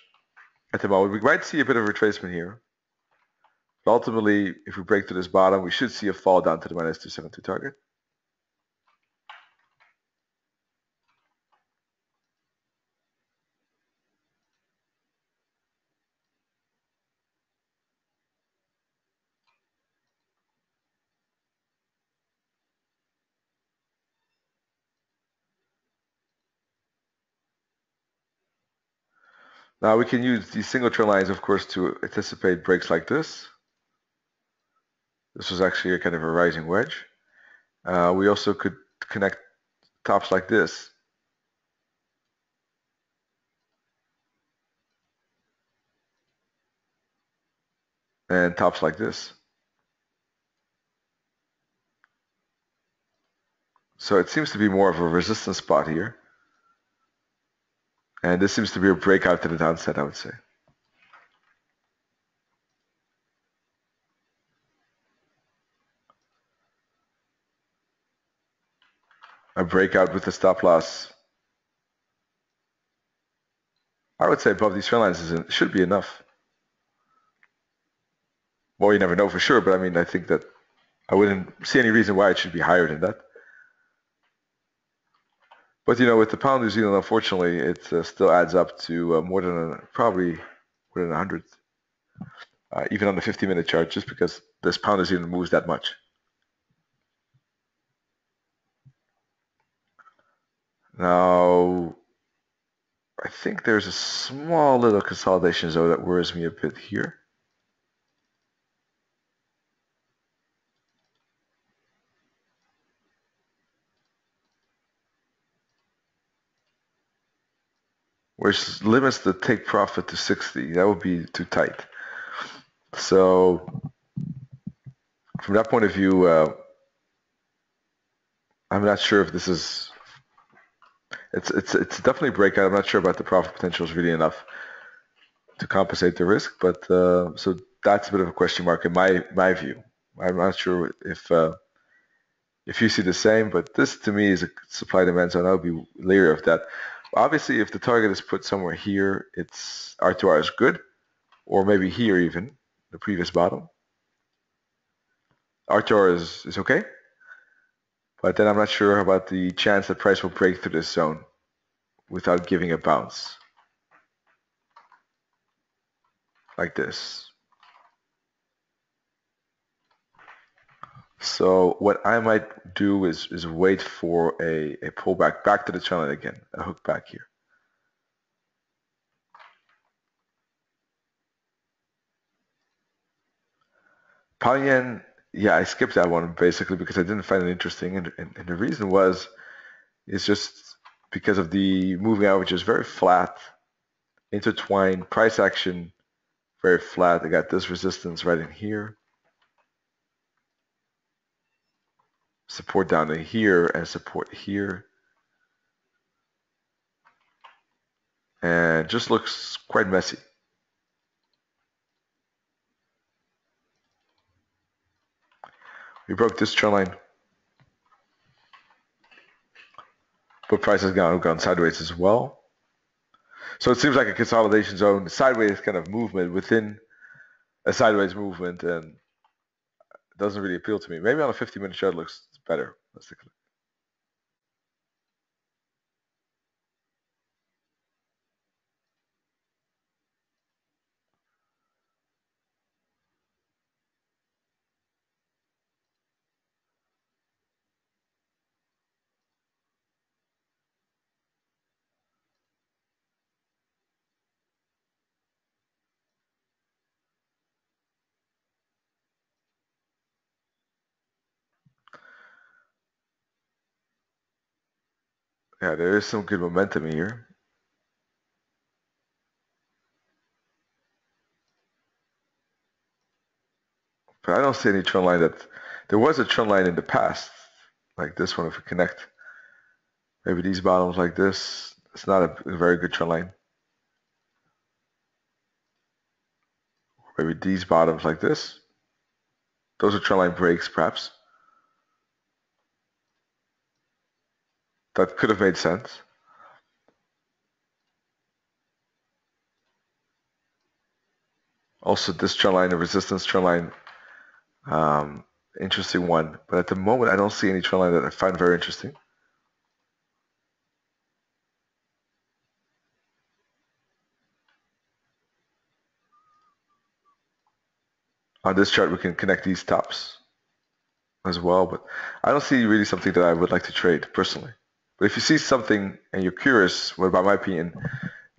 at the moment. We might see a bit of retracement here. But ultimately, if we break to this bottom, we should see a fall down to the minus 272 target. Now we can use these single trend lines, of course, to anticipate breaks like this. This was actually a kind of a rising wedge. Uh, we also could connect tops like this. And tops like this. So it seems to be more of a resistance spot here. And this seems to be a breakout to the downside, I would say. A breakout with the stop loss. I would say above these trend lines is, should be enough. Well, you never know for sure, but I mean, I think that I wouldn't see any reason why it should be higher than that. But you know, with the pound New Zealand, unfortunately, it uh, still adds up to uh, more than a, probably more than 100, uh, even on the 50-minute chart, just because this pound New Zealand moves that much. Now, I think there's a small little consolidation zone that worries me a bit here. which limits the take profit to 60. That would be too tight. So from that point of view, uh, I'm not sure if this is. It's it's it's definitely breakout. I'm not sure about the profit potential is really enough to compensate the risk, but uh, so that's a bit of a question mark in my my view. I'm not sure if uh, if you see the same, but this to me is a supply demand zone. I would be leery of that. Obviously, if the target is put somewhere here, it's R2R is good, or maybe here even, the previous bottom. R2R is, is okay, but then I'm not sure about the chance that price will break through this zone without giving a bounce. Like this. So what I might do is, is wait for a, a pullback back to the channel again, a hook back here. Pound yeah, I skipped that one basically because I didn't find it interesting. And, and, and the reason was, it's just because of the moving average is very flat, intertwined, price action, very flat. I got this resistance right in here. support down to here and support here. And just looks quite messy. We broke this trend line. But price has gone, gone sideways as well. So it seems like a consolidation zone, sideways kind of movement within a sideways movement and doesn't really appeal to me. Maybe on a 50 minute chart looks better. Let's take a look. Yeah, there is some good momentum here. But I don't see any trend line that there was a trend line in the past, like this one if we connect. Maybe these bottoms like this. It's not a, a very good trend line. Maybe these bottoms like this. Those are trend line breaks, perhaps. That could have made sense. Also, this trend line, the resistance trend line, um, interesting one. But at the moment, I don't see any trend line that I find very interesting. On this chart, we can connect these tops as well, but I don't see really something that I would like to trade personally. But if you see something and you're curious what about my opinion,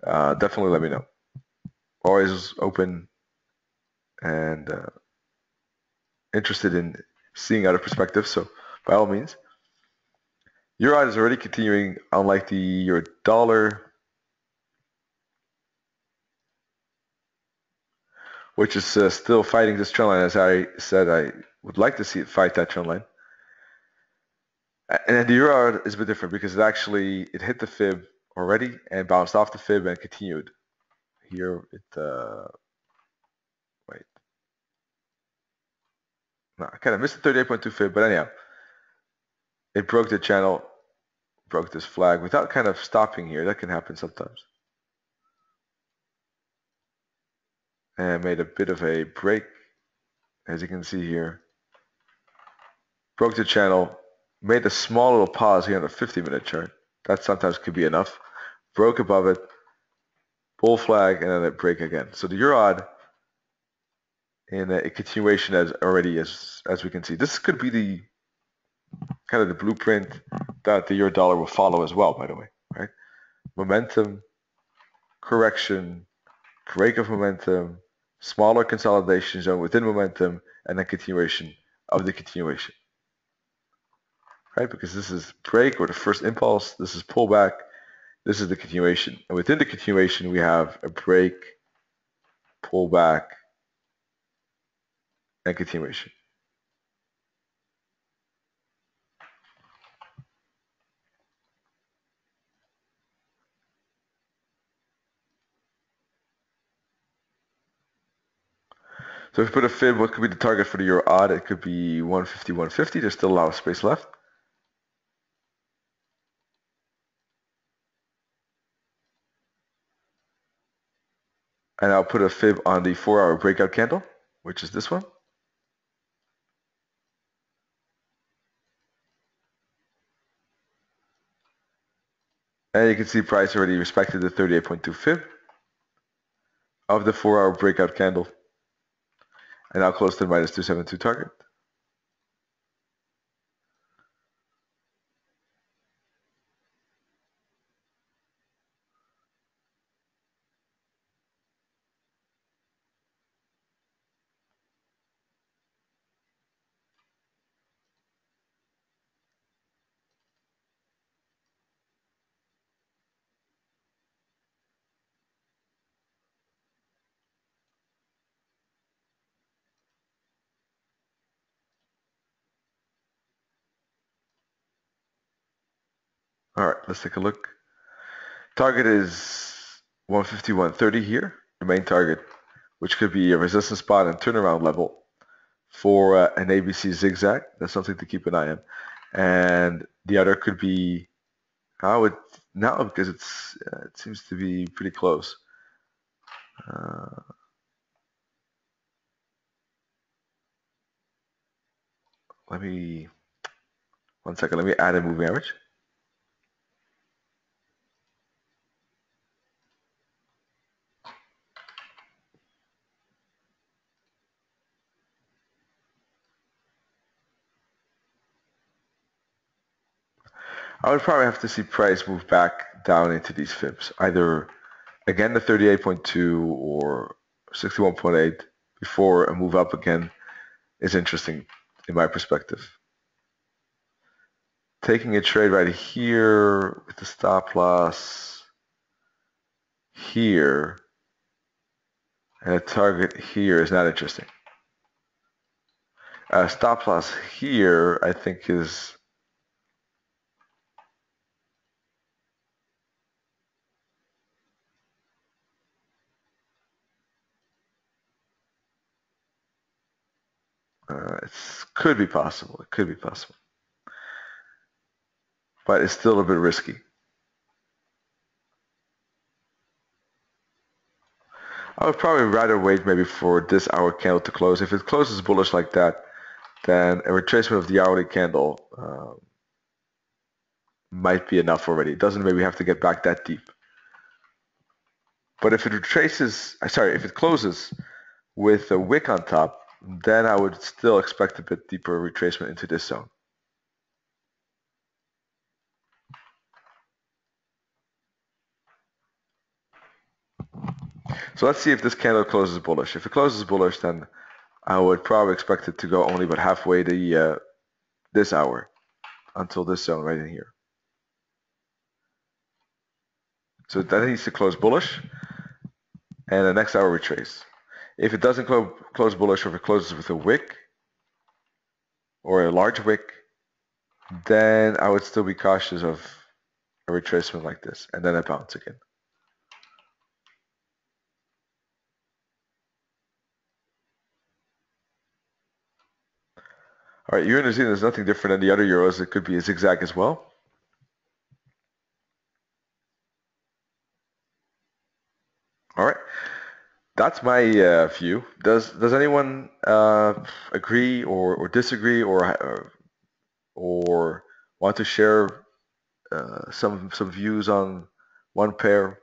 uh, definitely let me know. Always open and uh, interested in seeing other perspectives. So by all means, euro is already continuing, unlike the euro dollar, which is uh, still fighting this trend line. As I said, I would like to see it fight that trend line. And then the euro is a bit different because it actually it hit the fib already and bounced off the fib and continued. Here it uh, wait. No, I kind of missed the 38.2 fib, but anyhow, it broke the channel, broke this flag without kind of stopping here. That can happen sometimes. And made a bit of a break, as you can see here. Broke the channel, made a small little pause here on the 50 minute chart. That sometimes could be enough. Broke above it, bull flag, and then it break again. So the Eurod in a continuation as already as as we can see. This could be the kind of the blueprint that the euro dollar will follow as well, by the way, right? Momentum, correction, break of momentum, smaller consolidation zone within momentum, and then continuation of the continuation right? Because this is break or the first impulse, this is pullback, this is the continuation. And within the continuation, we have a break, pullback, and continuation. So if we put a fib, what could be the target for the euro odd? It could be 150, 150. There's still a lot of space left. And I'll put a fib on the four hour breakout candle, which is this one. And you can see price already respected the 38.2 fib of the four hour breakout candle. And I'll close to the minus 272 target. All right, let's take a look. Target is 150, 130 here, the main target, which could be a resistance spot and turnaround level for uh, an ABC zigzag. That's something to keep an eye on. And the other could be how it now because it's uh, it seems to be pretty close. Uh, let me one second. Let me add a moving average. I would probably have to see price move back down into these fibs, either again the 38.2 or 61.8 before a move up again is interesting in my perspective. taking a trade right here with the stop loss here and a target here is not interesting. Uh, stop loss here, I think, is uh, it could be possible. It could be possible, but it's still a bit risky. I would probably rather wait maybe for this hour candle to close. If it closes bullish like that, then a retracement of the hourly candle uh, might be enough already. It doesn't maybe have to get back that deep. But if it retraces, uh, sorry, if it closes with a wick on top, then I would still expect a bit deeper retracement into this zone. So let's see if this candle closes bullish. If it closes bullish, then I would probably expect it to go only about halfway the uh, this hour until this zone right in here. So that needs to close bullish and the next hour retrace. If it doesn't close, close bullish or if it closes with a wick or a large wick, then I would still be cautious of a retracement like this and then a bounce again. All right, Euro New Zealand is nothing different than the other euros. It could be a zigzag as well. All right, that's my uh, view. Does does anyone uh, agree or, or disagree or uh, or want to share uh, some some views on one pair?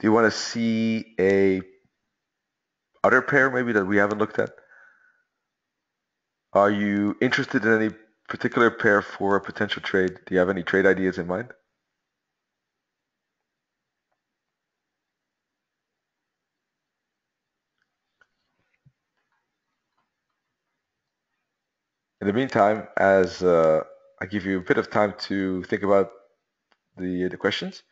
Do you want to see a other pair maybe that we haven't looked at? Are you interested in any particular pair for a potential trade? Do you have any trade ideas in mind? In the meantime, as uh, I give you a bit of time to think about the, the questions,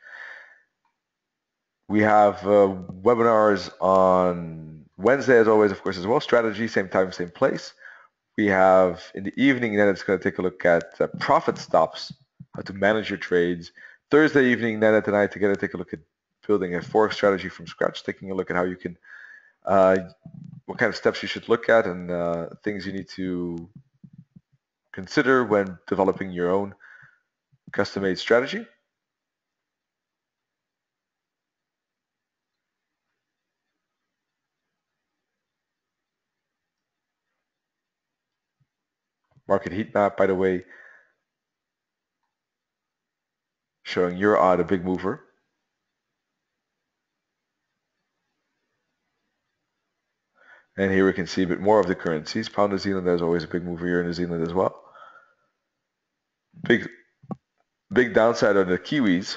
we have uh, webinars on Wednesday, as always, of course, as well. Strategy, same time, same place. We have in the evening, then it's going to take a look at uh, profit stops, how to manage your trades. Thursday evening, then at the night, to take a look at building a forex strategy from scratch, taking a look at how you can, uh, what kind of steps you should look at and uh, things you need to consider when developing your own custom-made strategy. market heat map, by the way, showing your AUD a big mover. And here we can see a bit more of the currencies. Pound New Zealand, there's always a big mover here in New Zealand as well. Big, big downside on the Kiwis.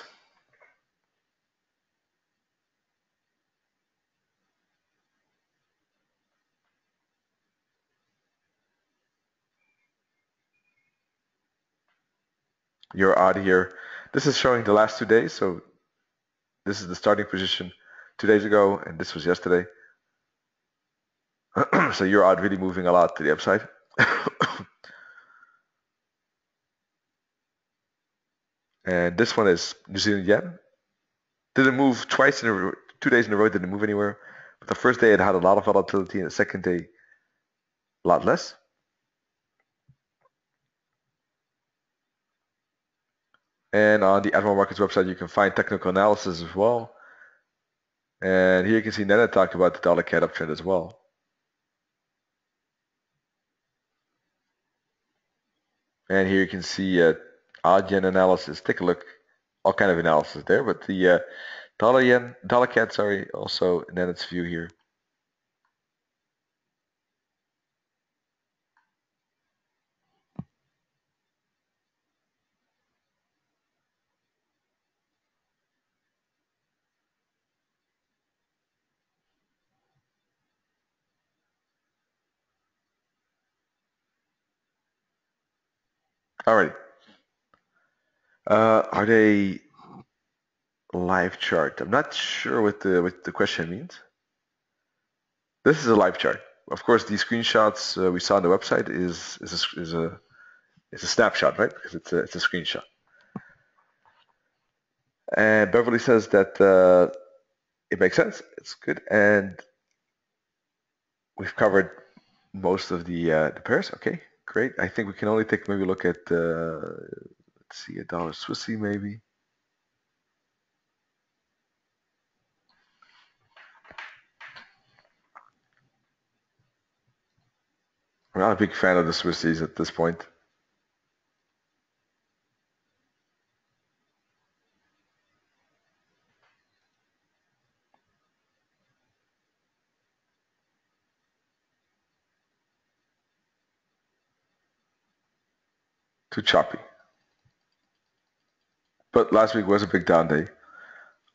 Euro AUD here. This is showing the last two days. So this is the starting position two days ago, and this was yesterday. so Euro AUD really moving a lot to the upside. and this one is New Zealand yen. Didn't move twice in a two days in a row. Didn't move anywhere. But the first day it had a lot of volatility, and the second day a lot less. And on the Admiral Markets website, you can find technical analysis as well. And here you can see Nana talk about the dollar CAD uptrend as well. And here you can see uh, AUD yen analysis. Take a look, all kind of analysis there. But the uh, dollar yen, dollar sorry, also in its view here. Alright. Uh, are they live chart? I'm not sure what the what the question means. This is a live chart. Of course, these screenshots uh, we saw on the website is is a, is a it's a snapshot, right? Because it's a it's a screenshot. And Beverly says that uh, it makes sense. It's good, and we've covered most of the uh, the pairs. Okay, great. I think we can only take maybe a look at uh, let's see a dollar Swissy maybe. I'm not a big fan of the Swissies at this point. Too choppy. But last week was a big down day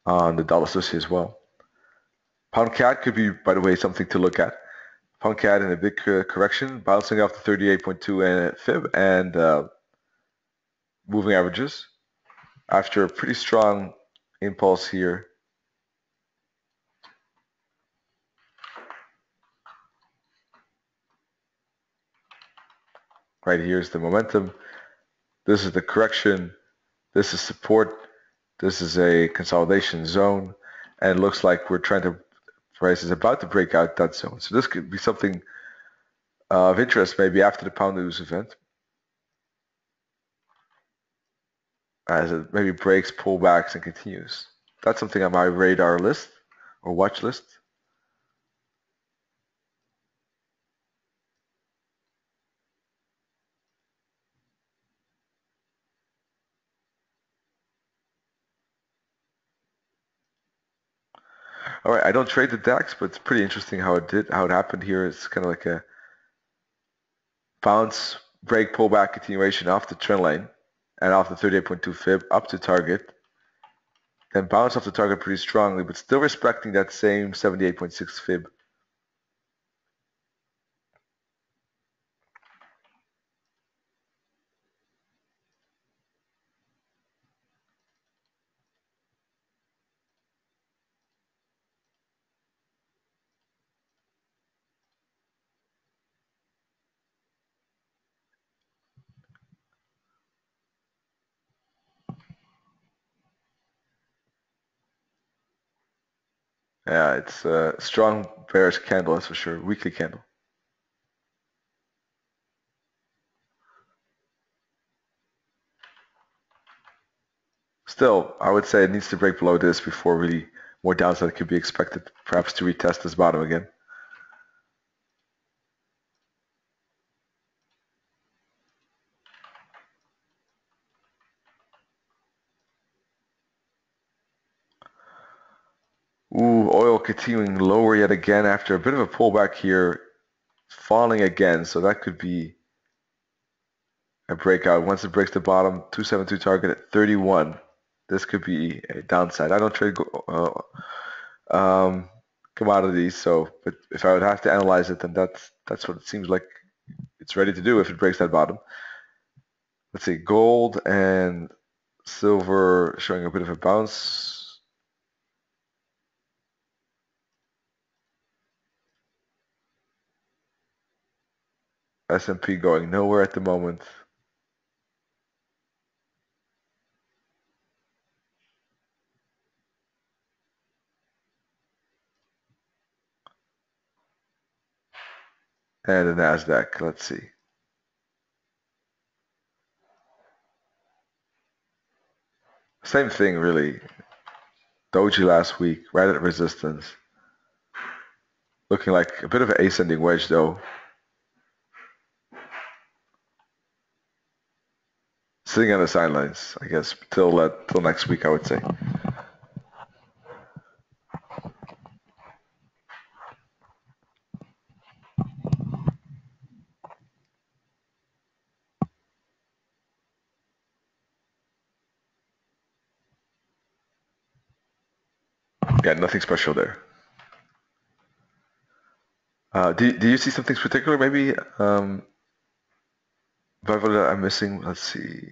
on the dollar Swissie as well. Pound CAD could be, by the way, something to look at. Pound CAD in a big uh, correction, bouncing off the 38.2 and fib and uh, moving averages after a pretty strong impulse here. Right here is the momentum. This is the correction. This is support. This is a consolidation zone. And it looks like we're trying to price is about to break out that zone. So this could be something uh, of interest maybe after the pound news event. As it maybe breaks, pullbacks, and continues. That's something on my radar list or watch list. All right, I don't trade the DAX, but it's pretty interesting how it did, how it happened here. It's kind of like a bounce, break, pullback, continuation off the trend line and off the 38.2 fib up to target. Then bounce off the target pretty strongly, but still respecting that same 78.6 fib. Yeah, it's a strong bearish candle, that's for sure. Weekly candle. Still, I would say it needs to break below this before really more downside could be expected, perhaps to retest this bottom again. Continuing lower yet again after a bit of a pullback here, falling again. So that could be a breakout. Once it breaks the bottom, 272 target at 31. This could be a downside. I don't trade uh, um, commodities, so but if I would have to analyze it, then that's that's what it seems like it's ready to do if it breaks that bottom. Let's see, gold and silver showing a bit of a bounce. S&P going nowhere at the moment. And the NASDAQ, let's see. Same thing really. Doji last week, right at resistance. Looking like a bit of an ascending wedge though. Sitting on the sidelines, I guess, till uh, till next week, I would say. Yeah, nothing special there. Uh, do, do you see something particular, maybe, um, But what I'm missing, let's see.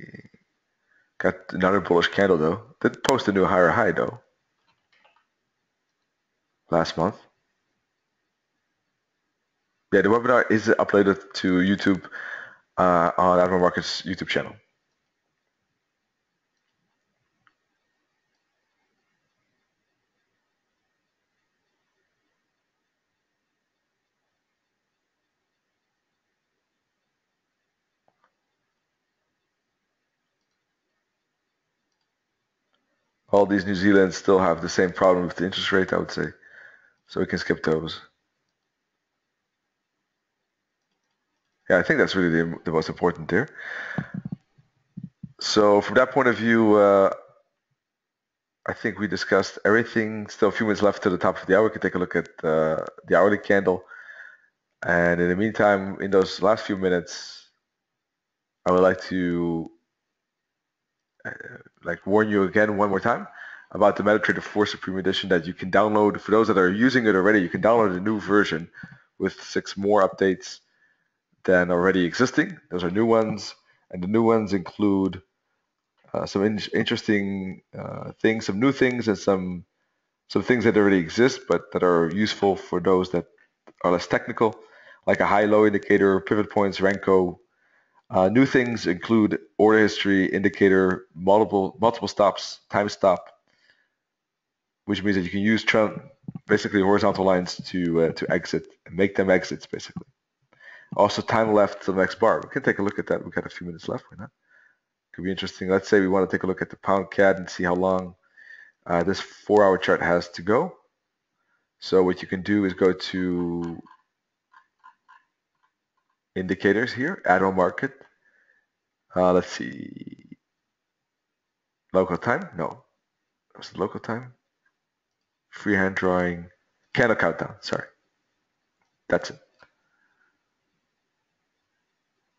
Got another bullish candle though. Did post a new higher high though. Last month. Yeah, the webinar is uploaded to YouTube uh, on Admiral Markets YouTube channel. All these New Zealands still have the same problem with the interest rate, I would say. So we can skip those. Yeah, I think that's really the, the most important there. So from that point of view, uh, I think we discussed everything. Still a few minutes left to the top of the hour. We can take a look at uh, the hourly candle. And in the meantime, in those last few minutes, I would like to like warn you again one more time about the MetaTrader 4 Supreme Edition that you can download. For those that are using it already, you can download a new version with six more updates than already existing. Those are new ones, and the new ones include uh, some in interesting uh, things, some new things, and some some things that already exist but that are useful for those that are less technical, like a high-low indicator, pivot points, Renko, uh, new things include order history, indicator, multiple multiple stops, time stop, which means that you can use basically horizontal lines to uh, to exit and make them exits basically. Also, time left to the next bar. We can take a look at that. We've got a few minutes left. Why not? Could be interesting. Let's say we want to take a look at the pound CAD and see how long uh, this four-hour chart has to go. So what you can do is go to indicators here, Admiral Market. Uh, let's see. Local time? No. Was it local time? Freehand drawing. Candle countdown. Sorry. That's it.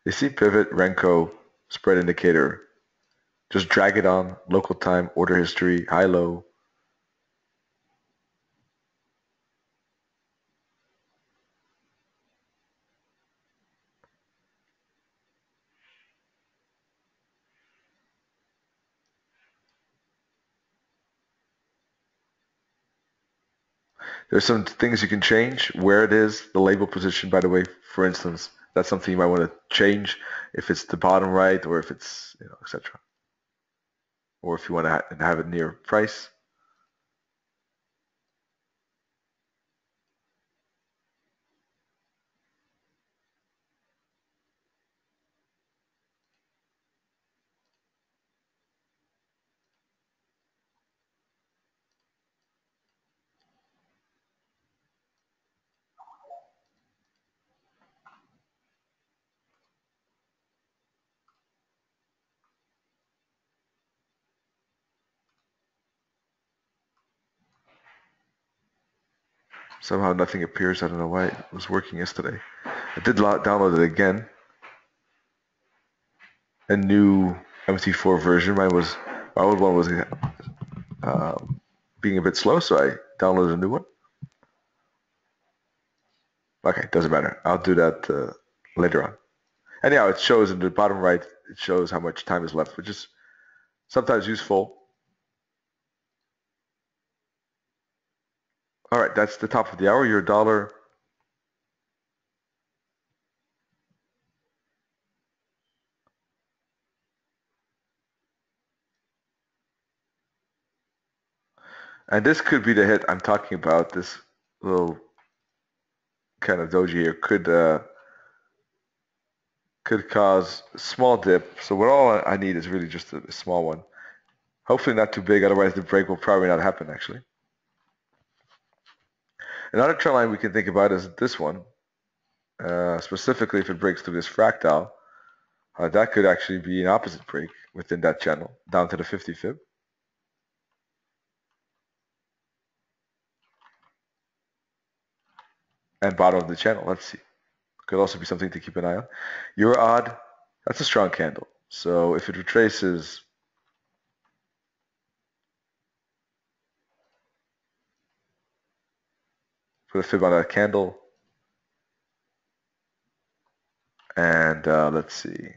You see pivot, Renko, spread indicator. Just drag it on, local time, order history, high, There's some things you can change where it is, the label position, by the way, for instance, that's something you might want to change if it's the bottom right or if it's, you know, etc. Or if you want to ha have it near price. Somehow nothing appears. I don't know why it was working yesterday. I did download it again. A new MT4 version. Mine was my old one was uh, being a bit slow, so I downloaded a new one. Okay, doesn't matter. I'll do that uh, later on. Anyhow, it shows in the bottom right. It shows how much time is left, which is sometimes useful All right, that's the top of the hour. Euro dollar. And this could be the hit I'm talking about. This little kind of doji here could uh, could cause small dip. So what all I need is really just a, a small one. Hopefully not too big, otherwise the break will probably not happen actually. Another trend line we can think about is this one. Uh, specifically, if it breaks through this fractal, uh, that could actually be an opposite break within that channel, down to the 50 fib. And bottom of the channel, let's see. Could also be something to keep an eye on. Euro AUD, that's a strong candle. So if it retraces for the Fibonacci candle. And uh, let's see.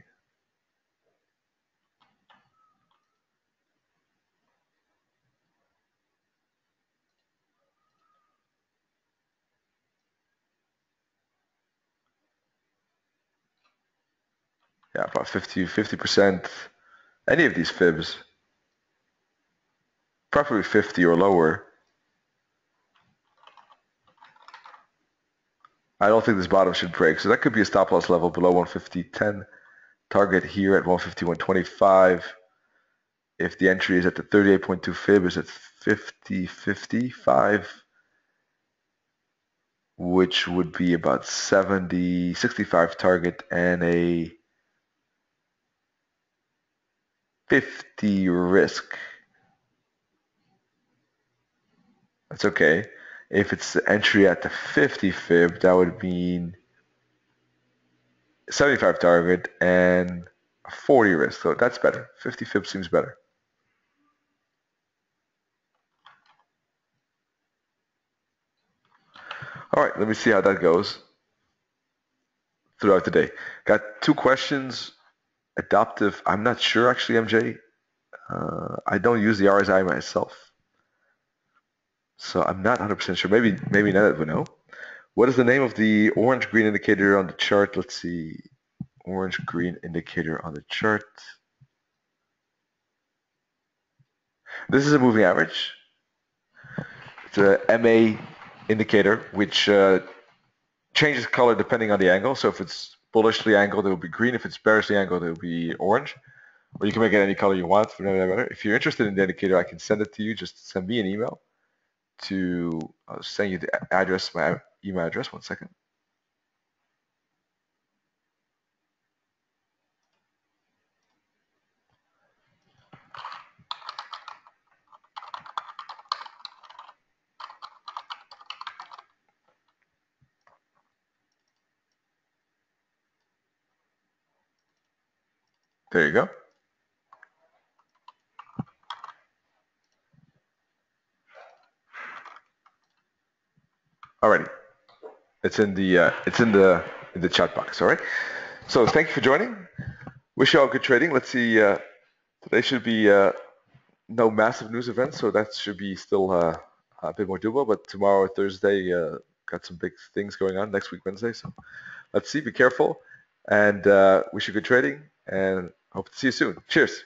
yeah, about 50, 50%, any of these fibs, preferably 50 or lower. I don't think this bottom should break. So that could be a stop loss level below 150.10. Target here at 151.25. If the entry is at the 38.2 fib is at 50.55, which would be about 70, 65 target and a 50 risk. That's okay. If it's the entry at the 50 fib, that would mean 75 target and 40 risk. So that's better. 50 fib seems better. All right, let me see how that goes throughout the day. Got two questions adaptive. I'm not sure actually, MJ. Uh, I don't use the RSI myself. So I'm not 100% sure. Maybe maybe Ned would know. What is the name of the orange-green indicator on the chart? Let's see. Orange-green indicator on the chart. This is a moving average. It's a MA indicator, which uh, changes color depending on the angle. So if it's bullishly angled, it will be green. If it's bearishly angled, it will be orange. Or you can make it any color you want for that matter. If you're interested in the indicator, I can send it to you. Just send me an email to I'll send you the address, my email address. One second. There you go. Alrighty. It's in the uh, it's in the in the chat box. All right. So thank you for joining. Wish you all good trading. Let's see. Uh, today should be uh, no massive news events, so that should be still uh, a bit more doable. But tomorrow, Thursday, uh, got some big things going on. Next week, Wednesday. So let's see. Be careful, and uh, wish you good trading. And Hope to see you soon. Cheers.